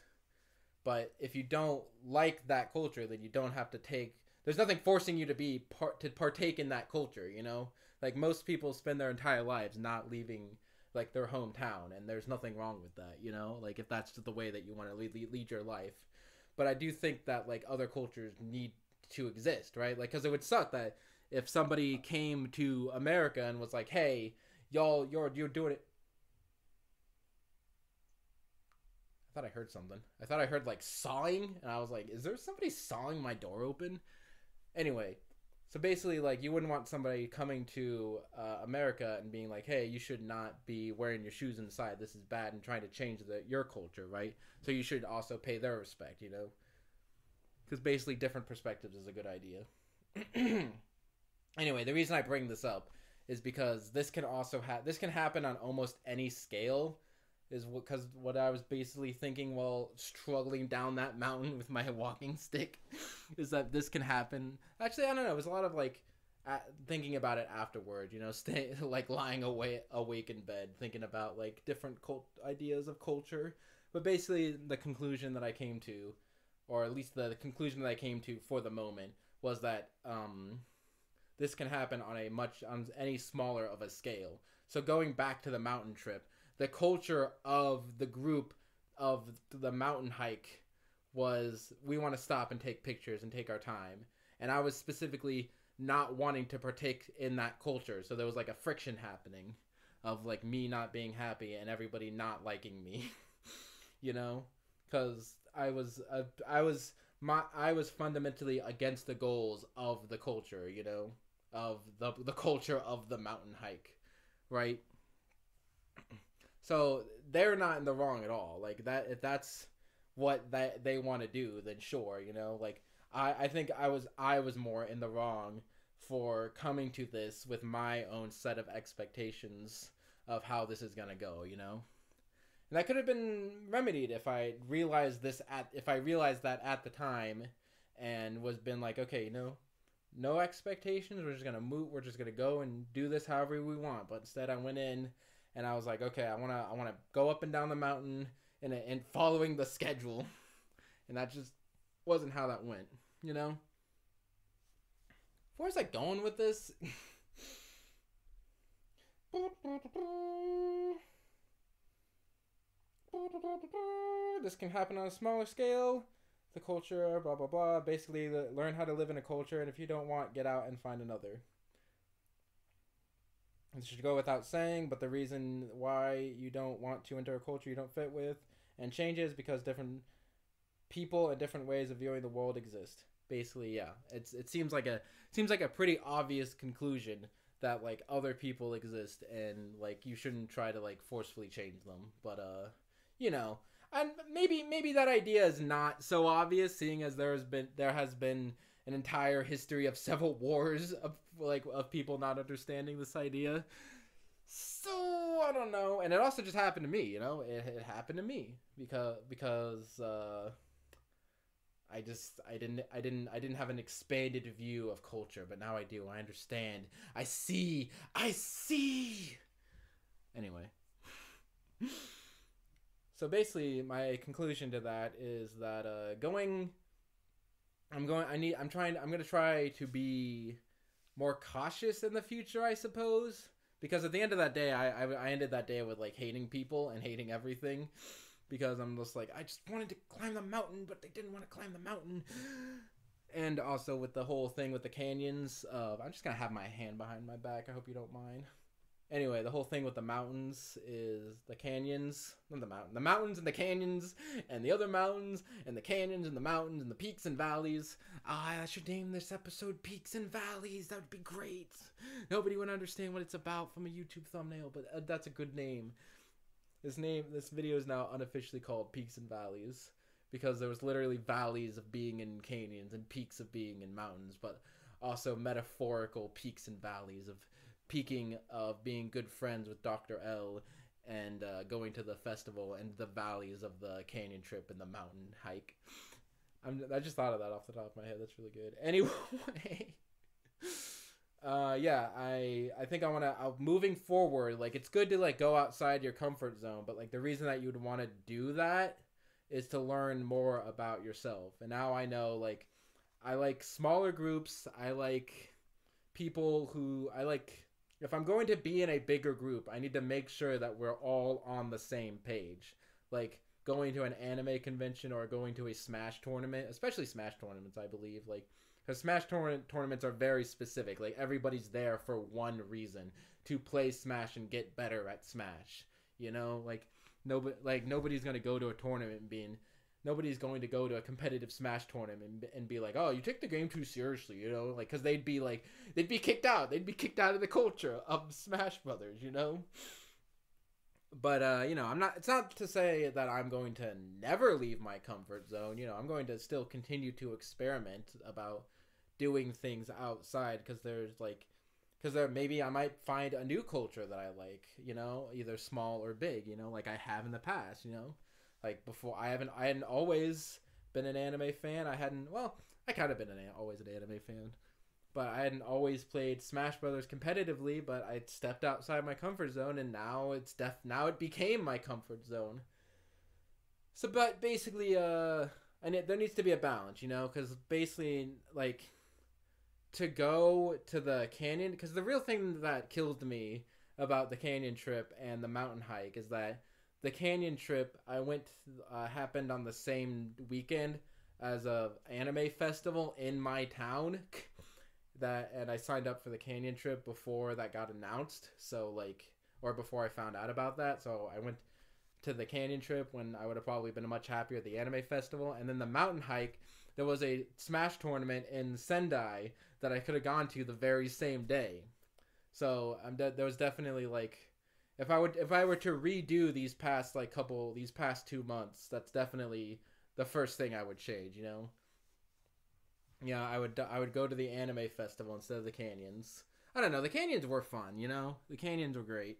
But if you don't like that culture then you don't have to take there's nothing forcing you to be part to partake in that culture you know? Like most people spend their entire lives not leaving like their hometown and there's nothing wrong with that you know? Like if that's the way that you want to lead, lead your life. But i do think that like other cultures need to exist right like because it would suck that if somebody came to america and was like hey y'all you're you're doing it I thought I heard something. I thought I heard like sawing, and I was like, "Is there somebody sawing my door open?" Anyway, so basically, like, you wouldn't want somebody coming to uh, America and being like, "Hey, you should not be wearing your shoes inside. This is bad," and trying to change the your culture, right? So you should also pay their respect, you know, because basically, different perspectives is a good idea. anyway, the reason I bring this up is because this can also have this can happen on almost any scale is because what I was basically thinking while struggling down that mountain with my walking stick is that this can happen. Actually, I don't know. It was a lot of like thinking about it afterward, you know, stay like lying away awake in bed thinking about like different cult ideas of culture. But basically, the conclusion that I came to, or at least the conclusion that I came to for the moment, was that um, this can happen on a much on any smaller of a scale. So going back to the mountain trip, the culture of the group of the mountain hike was we want to stop and take pictures and take our time. And I was specifically not wanting to partake in that culture. So there was like a friction happening of like me not being happy and everybody not liking me. you know, cuz I was uh, I was my I was fundamentally against the goals of the culture, you know, of the the culture of the mountain hike, right? So they're not in the wrong at all. Like that if that's what that they want to do, then sure, you know, like I, I think I was I was more in the wrong for coming to this with my own set of expectations of how this is gonna go, you know? And that could have been remedied if I realized this at if I realized that at the time and was been like, okay, you know, no expectations, we're just gonna move we're just gonna go and do this however we want. But instead I went in and I was like, okay, I wanna I wanna go up and down the mountain and and following the schedule. And that just wasn't how that went, you know? Where's I going with this? this can happen on a smaller scale. The culture, blah blah blah. Basically, learn how to live in a culture, and if you don't want, get out and find another. This should go without saying, but the reason why you don't want to enter a culture you don't fit with and change is because different people and different ways of viewing the world exist. Basically, yeah, it's it seems like a seems like a pretty obvious conclusion that like other people exist and like you shouldn't try to like forcefully change them. But uh, you know, and maybe maybe that idea is not so obvious, seeing as there has been there has been an entire history of several wars of like of people not understanding this idea. So I don't know, and it also just happened to me. You know, it, it happened to me because because uh, I just I didn't I didn't I didn't have an expanded view of culture, but now I do. I understand. I see. I see. Anyway. so basically my conclusion to that is that uh going I'm going I need I'm trying I'm going to try to be more cautious in the future, I suppose, because at the end of that day I I, I ended that day with like hating people and hating everything because I'm just like I just wanted to climb the mountain, but they didn't want to climb the mountain. And also with the whole thing with the canyons, uh, I'm just gonna have my hand behind my back. I hope you don't mind. Anyway, the whole thing with the mountains is the canyons, not the mountain, the mountains and the canyons, and the other mountains and the canyons and the mountains and the peaks and valleys. Ah, I should name this episode "Peaks and Valleys." That would be great. Nobody would understand what it's about from a YouTube thumbnail, but uh, that's a good name. This name, this video is now unofficially called Peaks and Valleys because there was literally valleys of being in canyons and peaks of being in mountains, but also metaphorical peaks and valleys of peaking of being good friends with Dr. L and uh, going to the festival and the valleys of the canyon trip and the mountain hike. I'm, I just thought of that off the top of my head. That's really good. Anyway, uh yeah i i think i want to uh, moving forward like it's good to like go outside your comfort zone but like the reason that you would want to do that is to learn more about yourself and now i know like i like smaller groups i like people who i like if i'm going to be in a bigger group i need to make sure that we're all on the same page like going to an anime convention or going to a smash tournament especially smash tournaments i believe like because Smash tourna- tournaments are very specific. Like everybody's there for one reason to play Smash and get better at Smash. You know, like nobody, like nobody's gonna go to a tournament being, nobody's going to go to a competitive Smash tournament and, and be like, oh, you take the game too seriously. You know, like because they'd be like, they'd be kicked out. They'd be kicked out of the culture of Smash Brothers. You know. But uh, you know, I'm not. It's not to say that I'm going to never leave my comfort zone. You know, I'm going to still continue to experiment about doing things outside because there's like because there maybe I might find a new culture that I like, you know, either small or big, you know, like I have in the past, you know, like before I haven't I hadn't always been an anime fan. I hadn't well, I kind of been an always an anime fan, but I hadn't always played Smash Brothers competitively. But I stepped outside my comfort zone, and now it's def now it became my comfort zone. So, but basically, uh, and it, there needs to be a balance, you know, because basically, like, to go to the canyon, because the real thing that killed me about the canyon trip and the mountain hike is that the canyon trip I went uh, happened on the same weekend as a anime festival in my town. that and I signed up for the canyon trip before that got announced. So like, or before I found out about that. So I went to the canyon trip when I would have probably been much happier at the anime festival, and then the mountain hike. There was a Smash tournament in Sendai that I could have gone to the very same day. So I'm de- there was definitely like if I would if I were to redo these past like couple these past 2 months, that's definitely the first thing I would change, you know. Yeah, I would I would go to the anime festival instead of the canyons. I don't know, the canyons were fun, you know. The canyons were great,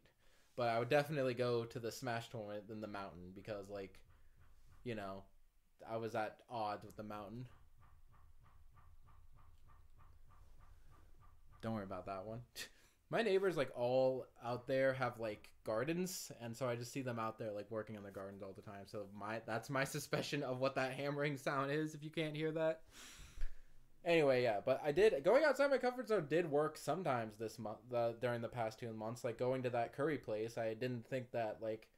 but I would definitely go to the Smash tournament than the mountain because like you know, I was at odds with the mountain. Don't worry about that one. My neighbors like all out there have like gardens and so I just see them out there like working on their gardens all the time. So my that's my suspicion of what that hammering sound is if you can't hear that. Anyway, yeah, but I did going outside my comfort zone did work sometimes this month the, during the past 2 months like going to that curry place. I didn't think that like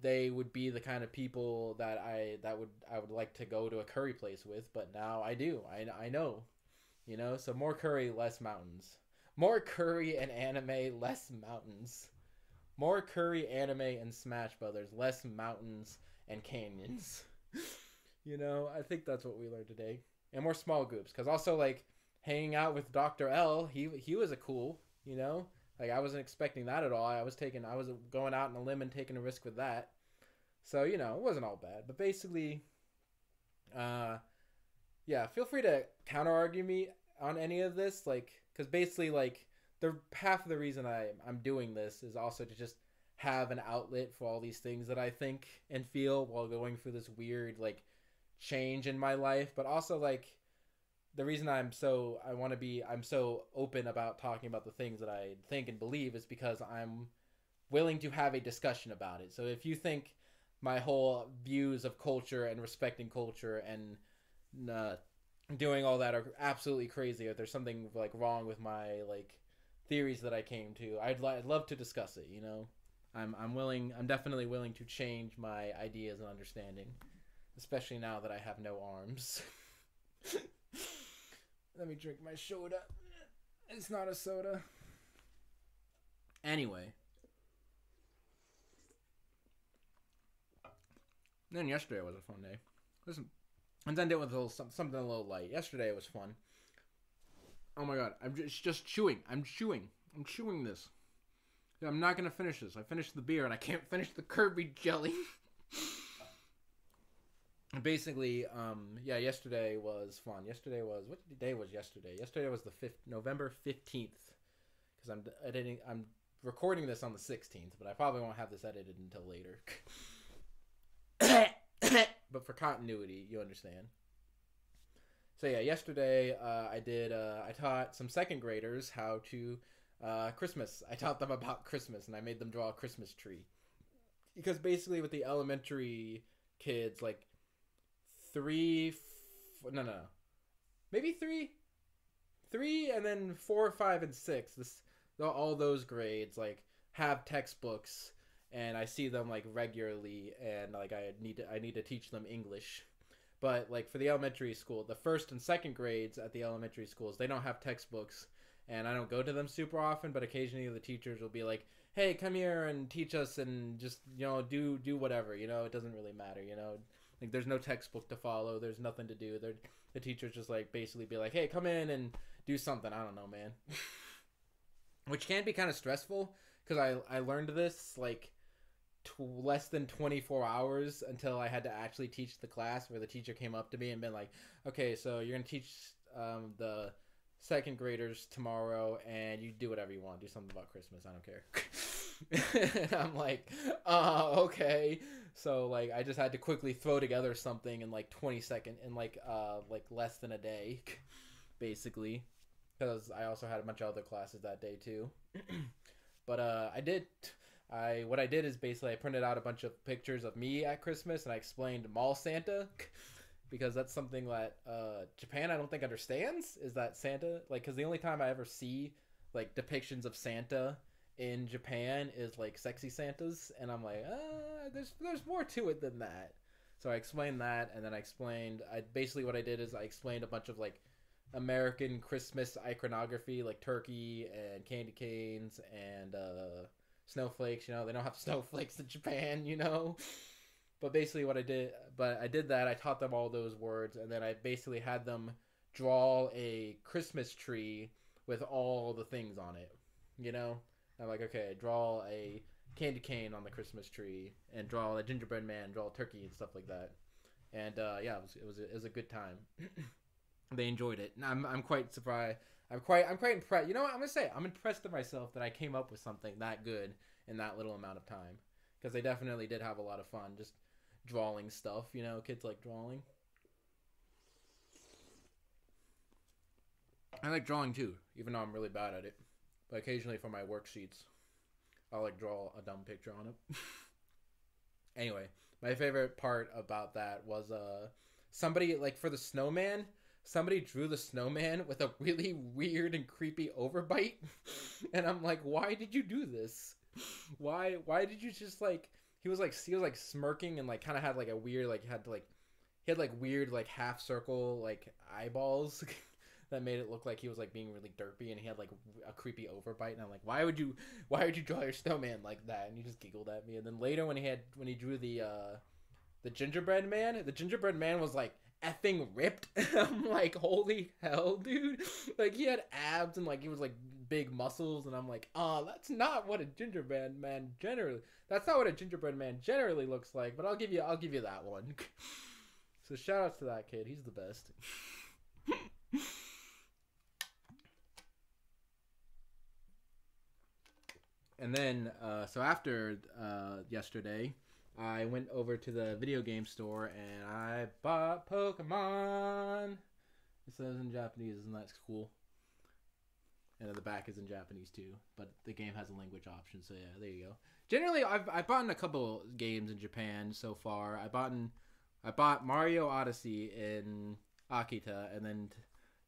they would be the kind of people that I that would I would like to go to a curry place with, but now I do. I I know. You know, so more curry, less mountains. More curry and anime, less mountains. More curry, anime, and Smash Brothers, less mountains and canyons. you know, I think that's what we learned today. And more small groups, because also like hanging out with Doctor L, he he was a cool, you know. Like I wasn't expecting that at all. I was taking, I was going out on a limb and taking a risk with that. So you know, it wasn't all bad. But basically, uh, yeah, feel free to counter argue me on any of this, like, because basically, like, the half of the reason I I'm doing this is also to just have an outlet for all these things that I think and feel while going through this weird like change in my life, but also like the reason I'm so I want to be I'm so open about talking about the things that I think and believe is because I'm willing to have a discussion about it. So if you think my whole views of culture and respecting culture and uh, doing all that are absolutely crazy or there's something like wrong with my like theories that I came to, I'd, li- I'd love to discuss it, you know. I'm I'm willing I'm definitely willing to change my ideas and understanding, especially now that I have no arms. Let me drink my soda. It's not a soda. Anyway. Then yesterday was a fun day. Listen, and then it was a little something a little light. Yesterday it was fun. Oh my god, I'm just just chewing. I'm chewing. I'm chewing this. I'm not gonna finish this. I finished the beer and I can't finish the Kirby jelly. Basically, um, yeah, yesterday was fun. Yesterday was what day was yesterday? Yesterday was the fifth November fifteenth, because I'm editing. I'm recording this on the sixteenth, but I probably won't have this edited until later. but for continuity, you understand. So yeah, yesterday uh, I did. Uh, I taught some second graders how to uh, Christmas. I taught them about Christmas, and I made them draw a Christmas tree. Because basically, with the elementary kids, like three, f- no, no, no, maybe three, three, and then four, five, and six. This all those grades like have textbooks and I see them like regularly, and like I need to I need to teach them English. But like for the elementary school, the first and second grades at the elementary schools, they don't have textbooks, and I don't go to them super often. But occasionally, the teachers will be like, "Hey, come here and teach us, and just you know do do whatever. You know, it doesn't really matter. You know, like there's no textbook to follow. There's nothing to do. They're, the teachers just like basically be like, "Hey, come in and do something." I don't know, man. Which can be kind of stressful because I I learned this like less than 24 hours until I had to actually teach the class where the teacher came up to me and been like, okay, so you're going to teach um, the second graders tomorrow and you do whatever you want. Do something about Christmas. I don't care. and I'm like, uh, okay. So like I just had to quickly throw together something in like 20 second in like uh like less than a day basically. because I also had a bunch of other classes that day too. but uh, I did. I what I did is basically I printed out a bunch of pictures of me at Christmas and I explained mall Santa because that's something that uh, Japan I don't think understands is that Santa like because the only time I ever see like depictions of Santa in Japan is like sexy Santas and I'm like uh, there's there's more to it than that. So I explained that and then I explained I basically what I did is I explained a bunch of like American Christmas iconography like turkey and candy canes and uh snowflakes. You know, they don't have snowflakes in Japan. You know, but basically what I did, but I did that. I taught them all those words, and then I basically had them draw a Christmas tree with all the things on it. You know, I'm like, okay, draw a candy cane on the Christmas tree, and draw a gingerbread man, draw a turkey and stuff like that. And uh, yeah, it was it was a, it was a good time. they enjoyed it. And I'm I'm quite surprised. I'm quite I'm quite impressed. You know what I'm gonna say? I'm impressed with myself that I came up with something that good in that little amount of time. Because they definitely did have a lot of fun just drawing stuff. You know, kids like drawing. I like drawing too, even though I'm really bad at it. But occasionally for my worksheets, I'll like draw a dumb picture on it. anyway, my favorite part about that was uh somebody like for the snowman somebody drew the snowman with a really weird and creepy overbite and i'm like why did you do this? Why why did you just like he was like he was like smirking and like kind of had like a weird like had to like he had like weird like half circle like eyeballs that made it look like he was like being really derpy and he had like a creepy overbite and I'm like why would you why would you draw your snowman like that? And he just giggled at me. And then later when he had when he drew the uh the gingerbread man the gingerbread man was like effing ripped. I'm like, holy hell, dude. Like he had abs and like he was like big muscles, and I'm like, oh, that's not what a gingerbread man generally. That's not what a gingerbread man generally looks like. But I'll give you, I'll give you that one. so shout outs to that kid. He's the best. and then, uh, so after uh, yesterday. I went over to the video game store and I bought Pokemon. It says in Japanese, isn't that cool? And the back is in Japanese too, but the game has a language option, so yeah, there you go. Generally, I've I've bought a couple games in Japan so far. I bought in, I bought Mario Odyssey in Akita, and then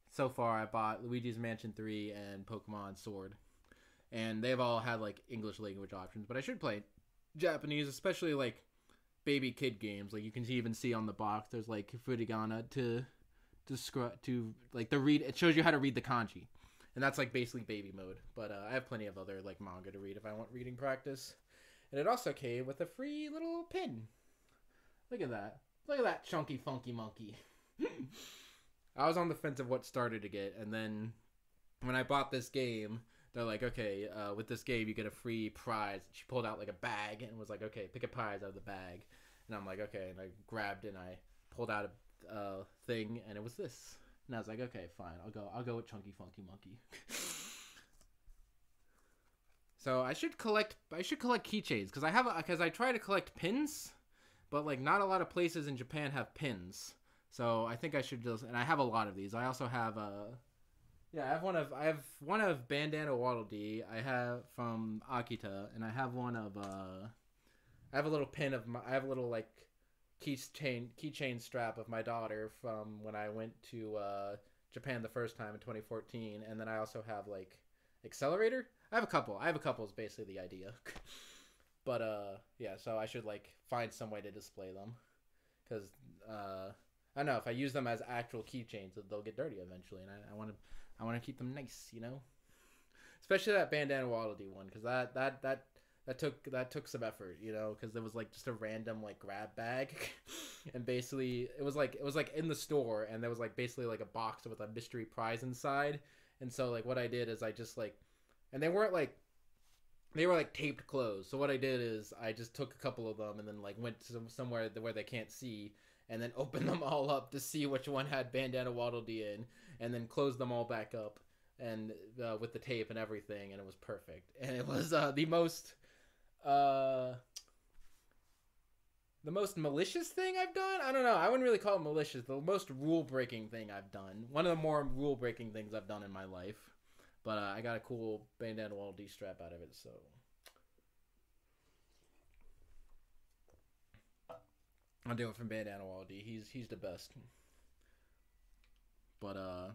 so far I bought Luigi's Mansion Three and Pokemon Sword, and they've all had like English language options. But I should play Japanese, especially like baby kid games. Like you can even see on the box, there's like furigana to describe to like the read. It shows you how to read the kanji, and that's like basically baby mode. But uh, I have plenty of other like manga to read if I want reading practice. And it also came with a free little pin. Look at that! Look at that chunky funky monkey. I was on the fence of what starter to get, and then when I bought this game, they're like, okay, uh, with this game you get a free prize. She pulled out like a bag and was like, okay, pick a prize out of the bag. And I'm like, okay, and I grabbed and I pulled out a uh, thing, and it was this. And I was like, okay, fine, I'll go. I'll go with Chunky Funky Monkey. so I should collect. I should collect keychains because I have a because I try to collect pins, but like not a lot of places in Japan have pins. So I think I should just. And I have a lot of these. I also have a. Uh, yeah, I have one of I have one of Bandana Waddle Dee. I have from Akita, and I have one of uh, I have a little pin of my. I have a little like keychain keychain strap of my daughter from when I went to uh, Japan the first time in 2014, and then I also have like accelerator. I have a couple. I have a couple is basically the idea. but uh, yeah, so I should like find some way to display them, because uh, I don't know if I use them as actual keychains, they'll get dirty eventually, and I, I want to I want to keep them nice, you know. Especially that bandana Dee one, because that that that that took that took some effort, you know, because it was like just a random like grab bag, and basically it was like it was like in the store, and there was like basically like a box with a mystery prize inside, and so like what I did is I just like, and they weren't like they were like taped closed. So what I did is I just took a couple of them and then like went to somewhere where they can't see and then opened them all up to see which one had bandana Waddle Dee in and then closed them all back up and uh, with the tape and everything and it was perfect and it was uh, the most uh the most malicious thing I've done. I don't know. I wouldn't really call it malicious. The most rule breaking thing I've done. One of the more rule breaking things I've done in my life. But uh, I got a cool bandana Waddle Dee strap out of it, so. I'll do it from Bandana Waddle Dee. He's he's the best. But uh,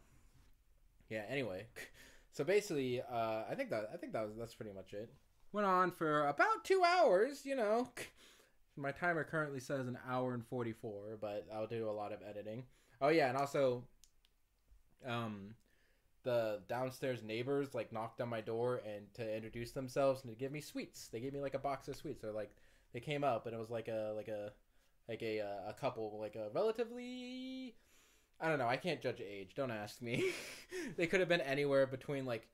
yeah. Anyway, so basically, uh, I think that I think that was that's pretty much it. Went on for about two hours. You know, my timer currently says an hour and forty four, but I'll do a lot of editing. Oh yeah, and also, um, the downstairs neighbors like knocked on my door and to introduce themselves and to give me sweets. They gave me like a box of sweets. They're like they came up and it was like a like a like a uh, a couple like a relatively I don't know. I can't judge age. Don't ask me. they could have been anywhere between like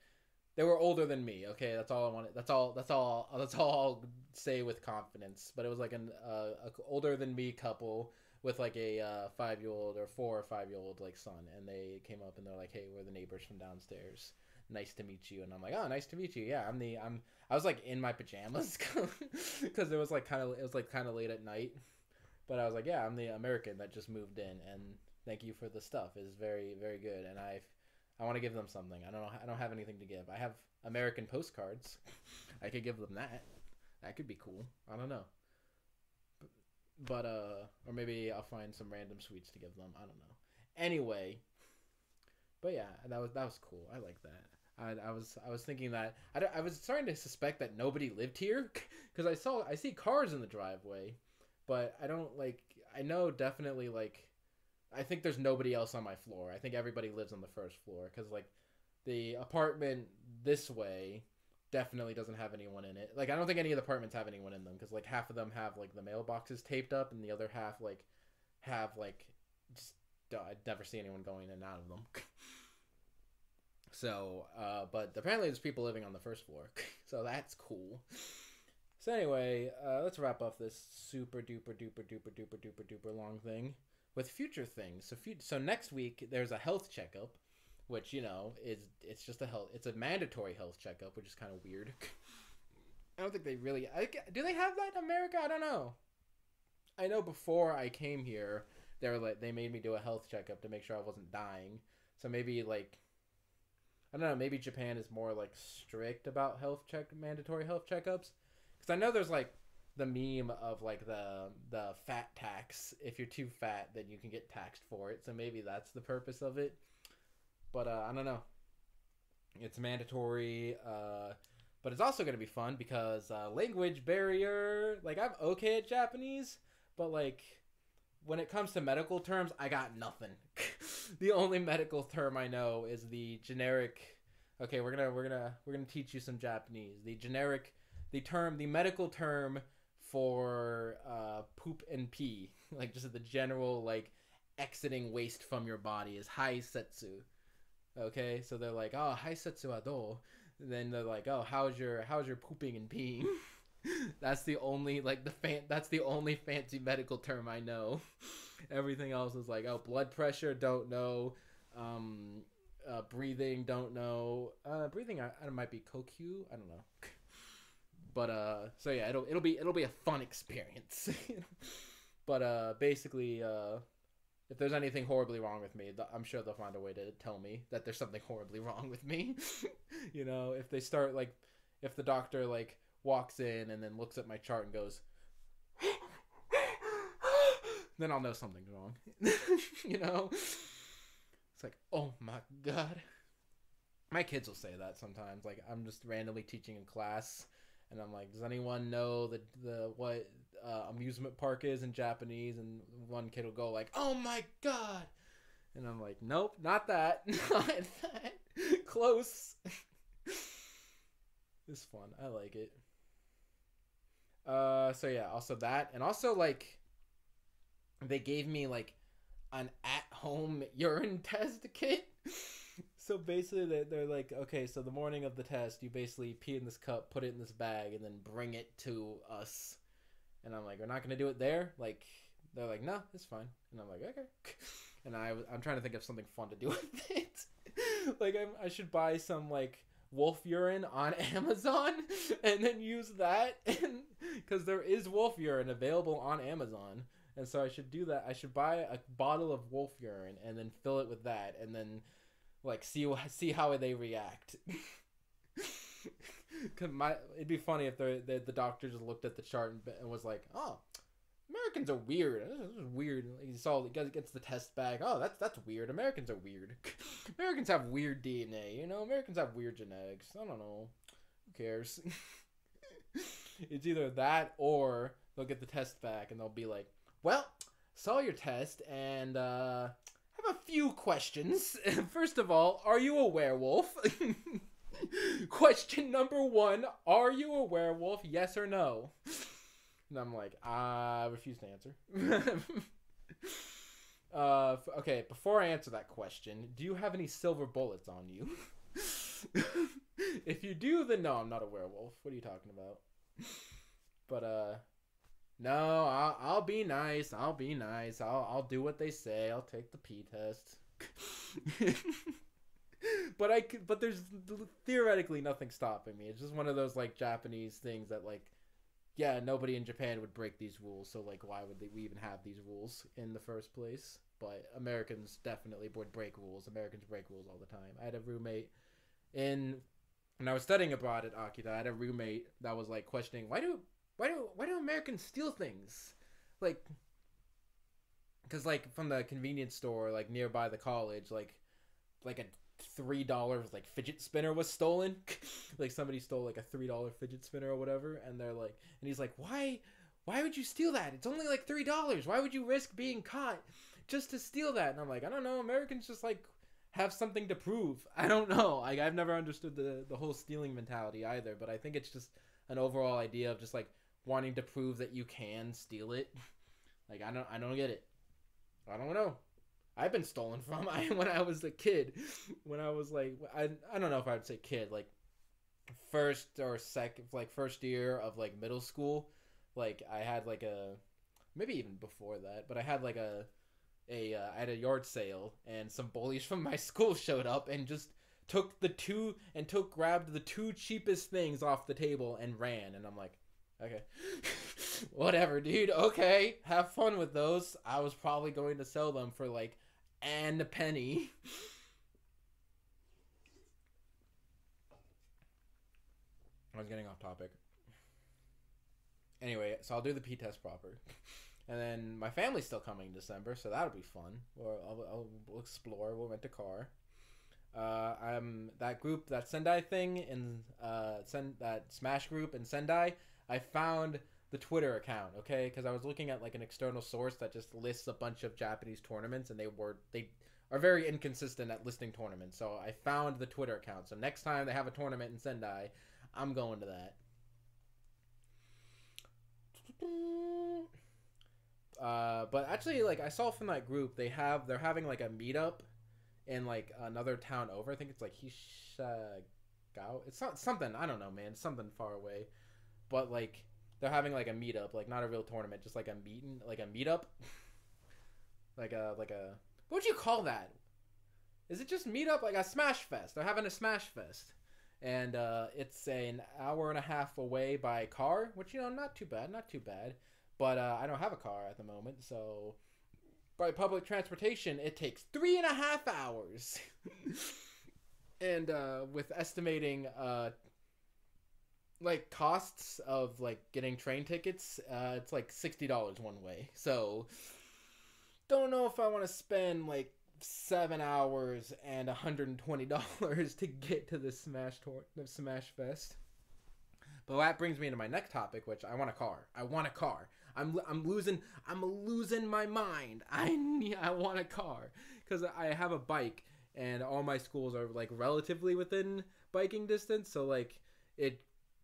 they were older than me. Okay, that's all I wanted. That's all. That's all. That's all I'll say with confidence. But it was like an uh, older than me couple with like a uh, five year old or four or five year old like son, and they came up and they're like, "Hey, we're the neighbors from downstairs. Nice to meet you." And I'm like, "Oh, nice to meet you. Yeah, I'm the I'm." I was like in my pajamas because it was like kind of it was like kind of late at night, but I was like, "Yeah, I'm the American that just moved in, and thank you for the stuff. is very very good, and I I want to give them something. I don't know. I don't have anything to give. I have American postcards. I could give them that. That could be cool. I don't know but uh or maybe i'll find some random sweets to give them i don't know anyway but yeah that was that was cool i like that i, I was i was thinking that I, I was starting to suspect that nobody lived here because i saw i see cars in the driveway but i don't like i know definitely like i think there's nobody else on my floor i think everybody lives on the first floor because like the apartment this way definitely doesn't have anyone in it. Like I don't think any of the apartments have anyone in them because like half of them have like the mailboxes taped up, and the other half like have like just I'd never see anyone going in and out of them. so, uh, but apparently there's people living on the first floor, so that's cool. So anyway, uh, let's wrap up this super duper duper duper duper duper duper long thing with future things. So, so next week there's a health checkup which you know is it's just a health it's a mandatory health checkup which is kind of weird. I don't think they really I, do they have that in america? I don't know. I know before i came here they were like they made me do a health checkup to make sure i wasn't dying. So maybe like i don't know maybe japan is more like strict about health check mandatory health checkups. Because i know there's like the meme of like the the fat tax if you're too fat then you can get taxed for it so maybe that's the purpose of it but uh, I don't know. It's mandatory, uh, but it's also going to be fun because uh, language barrier. Like I'm okay at Japanese, but like when it comes to medical terms, I got nothing. the only medical term I know is the generic. Okay, we're gonna we're gonna we're gonna teach you some Japanese. The generic, the term, the medical term for uh, poop and pee, like just the general like exiting waste from your body is haisetsu. Okay, so they're like, oh, haisetsu ado. And then they're like, oh, how's your how's your pooping and peeing? that's the only like the fan. That's the only fancy medical term I know. Everything else is like, oh, blood pressure, don't know. Um, uh, breathing, don't know. Uh, breathing, I, I might be kokyu. I don't know. But uh, so yeah, it'll it'll be it'll be a fun experience. but uh, basically, uh, if there's anything horribly wrong with me, I'm sure they'll find a way to tell me that there's something horribly wrong with me. you know, if they start like, if the doctor like walks in and then looks at my chart and goes, then I'll know something's wrong. you know, it's like, oh my god. My kids will say that sometimes. Like I'm just randomly teaching in class, and I'm like, does anyone know the the what uh, amusement park is in Japanese, and one kid will go like, "Oh my god," and I'm like, "Nope, not that, not that, close." it's fun. I like it. Uh, so yeah, also that, and also like, they gave me like an at-home urine test kit. So basically, they're, they're like, okay, so the morning of the test, you basically pee in this cup, put it in this bag, and then bring it to us and I'm like, we're not gonna do it there. Like they're like, no, it's fine. And I'm like, okay. And I I'm trying to think of something fun to do with it. like I'm, I should buy some like wolf urine on Amazon and then use that because there is wolf urine available on Amazon. And so I should do that. I should buy a bottle of wolf urine and then fill it with that and then like see see how they react. Cause my it'd be funny if the the, the doctor just looked at the chart and, and was like, "Oh, Americans are weird. This is weird." He saw he gets the test back. Oh, that's that's weird. Americans are weird. Americans have weird DNA. You know, Americans have weird genetics. I don't know. Who cares? it's either that or they'll get the test back and they'll be like, "Well, saw your test and uh have a few questions. First of all, are you a werewolf?" Question number one Are you a werewolf? Yes or no? And I'm like, I refuse to answer. uh, okay, before I answer that question, do you have any silver bullets on you? if you do, then no, I'm not a werewolf. What are you talking about? But, uh, no, I'll, I'll be nice. I'll be nice. I'll, I'll do what they say. I'll take the P test. but I could, but there's theoretically nothing stopping me. It's just one of those like Japanese things that like, yeah, nobody in Japan would break these rules. So like, why would they, we even have these rules in the first place? But Americans definitely would break rules. Americans break rules all the time. I had a roommate in when I was studying abroad at Akita. I had a roommate that was like questioning why do why do why do Americans steal things? Like because like from the convenience store like nearby the college like like a three dollar like fidget spinner was stolen. Like somebody stole like a three dollar fidget spinner or whatever and they're like and he's like why why would you steal that? It's only like three dollars. Why would you risk being caught just to steal that? And i'm like i don't know. Americans just like have something to prove. I don't know. Like i've never understood the the whole stealing mentality either but i think it's just an overall idea of just like wanting to prove that you can steal it like i don't i don't get it i don't know I've been stolen from I when I was a kid. When I was like I I don't know if I would say kid, like first or second like first year of like middle school. Like I had like a maybe even before that, but I had like a a uh, I had a yard sale and some bullies from my school showed up and just took the two and took grabbed the two cheapest things off the table and ran and I'm like okay. Whatever dude. Okay. Have fun with those. I was probably going to sell them for like and a penny. I was getting off topic. Anyway so i'll do the p test proper. And then my family's still coming in december so that'll be fun. Or I'll, I'll we'll explore. We'll rent a car. Uh, I'm that group, that Sendai thing in uh, Sen- that Smash group in Sendai. I found the Twitter account, okay? Because I was looking at like an external source that just lists a bunch of Japanese tournaments, and they were they are very inconsistent at listing tournaments. So I found the Twitter account. So next time they have a tournament in Sendai, I'm going to that. Uh, but actually, like I saw from that group, they have they're having like a meetup in like another town over. I think it's like Hishagao. It's not something I don't know, man. It's something far away, but like they're having like a meetup, like not a real tournament, just like a meeting, like a meetup, like a like a what would you call that? Is it just meetup like a Smash Fest? They're having a Smash Fest, and uh, it's an hour and a half away by car, which you know not too bad, not too bad. But uh, I don't have a car at the moment, so by public transportation, it takes three and a half hours. and uh, with estimating uh, like costs of like getting train tickets, uh, it's like sixty dollars one way. So don't know if I want to spend like seven hours and hundred and twenty dollars to get to the Smash tour, the Smash Fest. But that brings me to my next topic, which I want a car. I want a car. I'm I'm losing I'm losing my mind. I need, I want a car because I have a bike and all my schools are like relatively within biking distance, so like it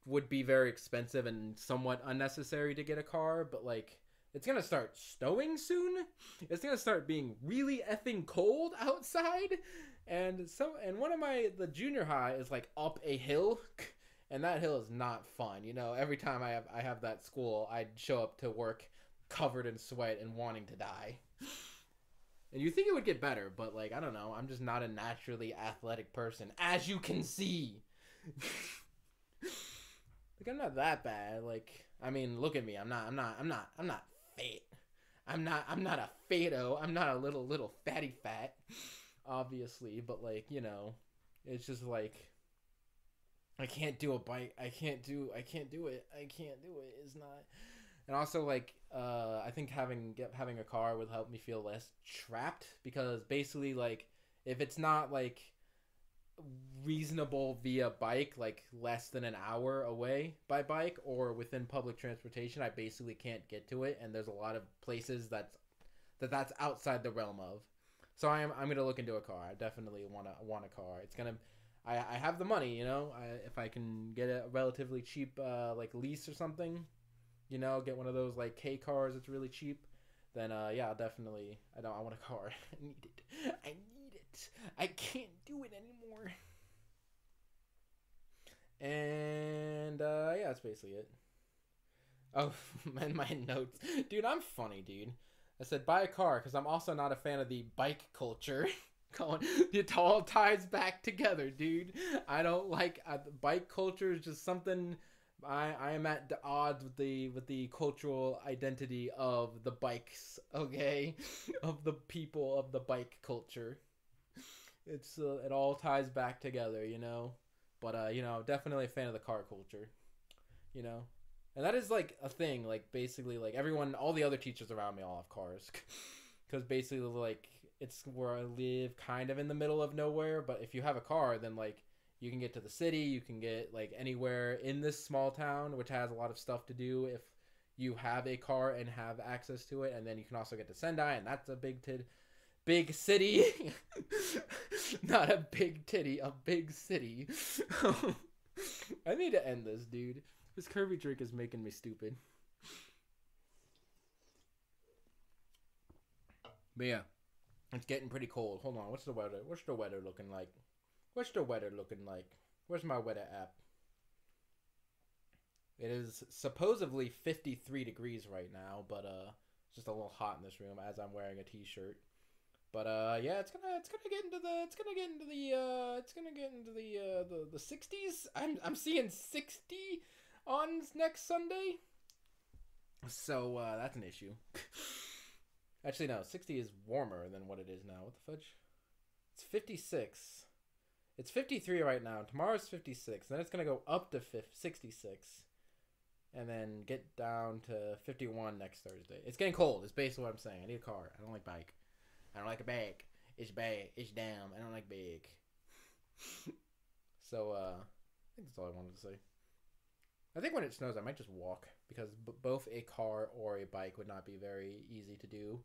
would be very expensive and somewhat unnecessary to get a car. But like it's gonna start snowing soon. It's gonna start being really effing cold outside, and so and one of my the junior high is like up a hill and that hill is not fun. You know, every time I have I have that school, I'd show up to work covered in sweat and wanting to die. And you think it would get better, but like I don't know, I'm just not a naturally athletic person, as you can see. like I'm not that bad. Like I mean, look at me. I'm not. I'm not. I'm not. I'm not fat. I'm not. I'm not a fato. I'm not a little little fatty fat, obviously. But like you know, it's just like I can't do a bike. I can't do. I can't do it. I can't do it. It's not. And also like uh, I think having get, having a car would help me feel less trapped because basically like if it's not like reasonable via bike like less than an hour away by bike or within public transportation i basically can't get to it and there's a lot of places that's that that's outside the realm of. So i'm i'm gonna look into a car. I definitely want to want a car. It's gonna i i have the money you know? I, if i can get a relatively cheap uh like lease or something you know get one of those like k cars it's really cheap then uh yeah definitely i don't i want a car. I need it. I need i can't do it anymore. And uh yeah that's basically it. Oh and my notes. Dude i'm funny dude. I said buy a car because i'm also not a fan of the bike culture. Going it all ties back together dude. I don't like uh, bike culture is just something I, I am at the odds with the with the cultural identity of the bikes, okay, of the people of the bike culture. It's uh, it all ties back together, you know. But uh, you know, definitely a fan of the car culture, you know, and that is like a thing. Like basically, like everyone, all the other teachers around me all have cars, because basically, like it's where I live, kind of in the middle of nowhere. But if you have a car, then like you can get to the city you can get like anywhere in this small town which has a lot of stuff to do if you have a car and have access to it and then you can also get to sendai and that's a big tid big city not a big titty a big city i need to end this dude this kirby drink is making me stupid but yeah it's getting pretty cold hold on what's the weather what's the weather looking like What's the weather looking like? Where's my weather app? It is supposedly 53 degrees right now, but uh it's just a little hot in this room as I'm wearing a t-shirt. But uh yeah, it's gonna it's gonna get into the it's gonna get into the uh it's gonna get into the uh the the 60s. I'm I'm seeing 60 on next Sunday. So uh that's an issue. Actually no, 60 is warmer than what it is now. What the fudge? It's 56. It's 53 right now. Tomorrow's 56. Then it's to go up to 66. And then get down to 51 next Thursday. It's getting cold. It's basically what I'm saying. I need a car. I don't like bike. I don't like a bag. It's bad. It's damn. I don't like big. so, uh, I think that's all I wanted to say. I think when it snows, I might just walk because b- both a car or a bike would not be very easy to do.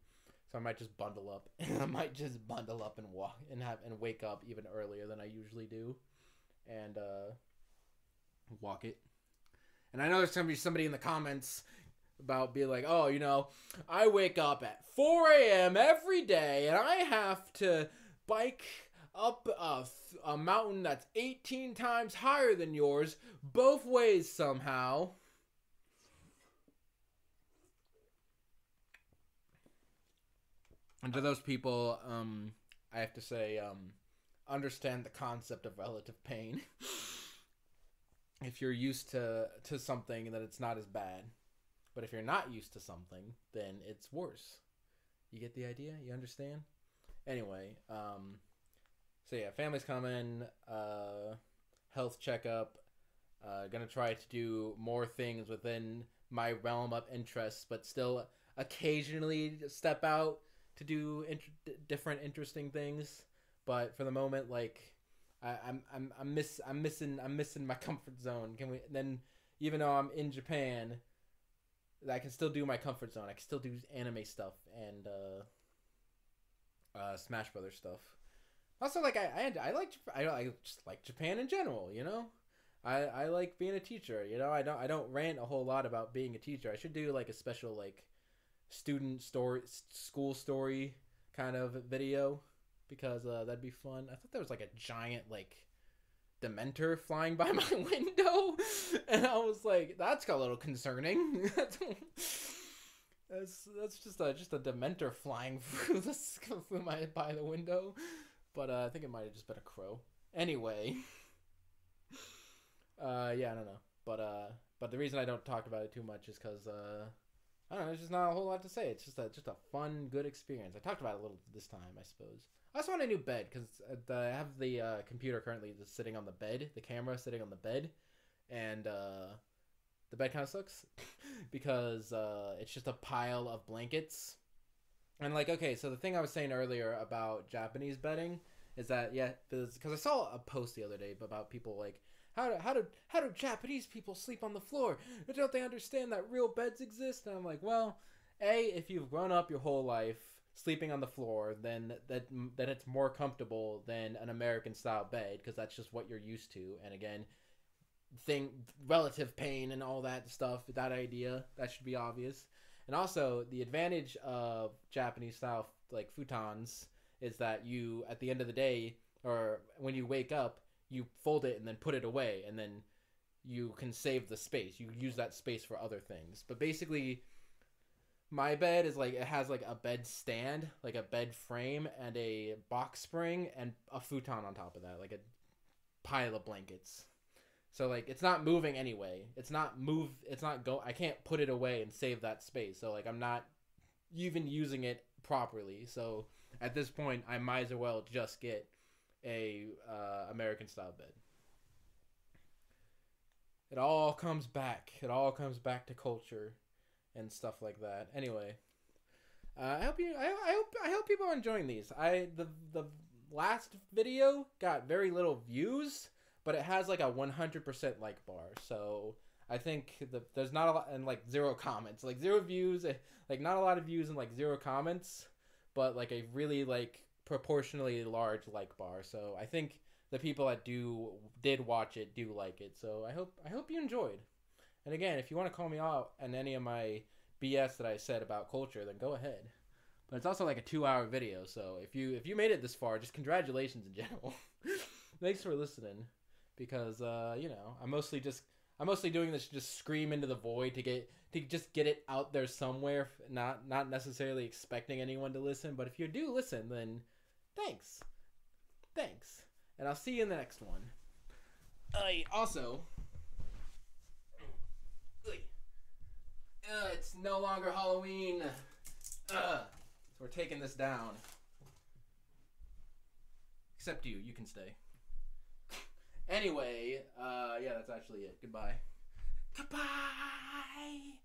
So I might just bundle up. I might just bundle up and walk and have and wake up even earlier than I usually do, and uh, walk it. And I know there's gonna be somebody in the comments about being like, oh, you know, I wake up at 4 a.m. every day and I have to bike up a, a mountain that's 18 times higher than yours both ways somehow. And to those people, um, I have to say, um, understand the concept of relative pain. if you're used to to something, that it's not as bad. But if you're not used to something, then it's worse. You get the idea? You understand? Anyway, um, so yeah, family's coming. Uh, health checkup. Uh, gonna try to do more things within my realm of interests, but still occasionally step out to do different interesting things but for the moment like I, I'm I'm I'm miss I'm missing I'm missing my comfort zone. Can we then even though I'm in Japan, I can still do my comfort zone. I can still do anime stuff and uh, uh, Smash Brothers stuff. Also, like I I, I like I, I just like Japan in general. You know, I I like being a teacher. You know, I don't I don't rant a whole lot about being a teacher. I should do like a special like student story, school story kind of video because uh, that'd be fun. I thought there was like a giant like Dementor flying by my window, and I was like, that's a little concerning. that's that's just a just a Dementor flying through the through my by the window, but uh, I think it might have just been a crow. Anyway. Uh, yeah, I don't know, but uh, but the reason I don't talk about it too much is because uh, I don't know. There's just not a whole lot to say. It's just a just a fun, good experience. I talked about it a little this time, I suppose. I also want a new bed because I have the uh, computer currently just sitting on the bed, the camera sitting on the bed, and uh, the bed kind of sucks because uh, it's just a pile of blankets. And like, okay, so the thing I was saying earlier about Japanese bedding is that yeah, because I saw a post the other day about people like how do, how do how do Japanese people sleep on the floor? Don't they understand that real beds exist? And I'm like, well, a if you've grown up your whole life sleeping on the floor, then that then it's more comfortable than an American style bed because that's just what you're used to. And again, thing relative pain and all that stuff. That idea that should be obvious. And also the advantage of Japanese style like futons is that you at the end of the day or when you wake up you fold it and then put it away and then you can save the space you use that space for other things but basically my bed is like it has like a bed stand like a bed frame and a box spring and a futon on top of that like a pile of blankets. So like it's not moving anyway. It's not move it's not go i can't put it away and save that space. So like i'm not even using it properly. So at this point, I might as well just get a uh, American style bed. It all comes back. It all comes back to culture and stuff like that. Anyway, uh, I hope you. I, I hope. I hope people are enjoying these. I the the last video got very little views, but it has like a 100% like bar. So I think the, there's not a lot and like zero comments, like zero views, eh, like not a lot of views and like zero comments but like a really like proportionally large like bar. So I think the people that do did watch it do like it. So I hope I hope you enjoyed. And again, if you want to call me out on any of my BS that I said about culture, then go ahead. But it's also like a two-hour video, so if you if you made it this far, just congratulations in general. Thanks for listening, because uh, you know I'm mostly just I'm mostly doing this to just scream into the void to get to just get it out there somewhere, not not necessarily expecting anyone to listen, but if you do listen, then thanks. Thanks. And I'll see you in the next one. Uh, also, uh, it's no longer Halloween. Uh, so we're taking this down. Except you, you can stay. Anyway, uh, yeah, that's actually it. Goodbye. Goodbye.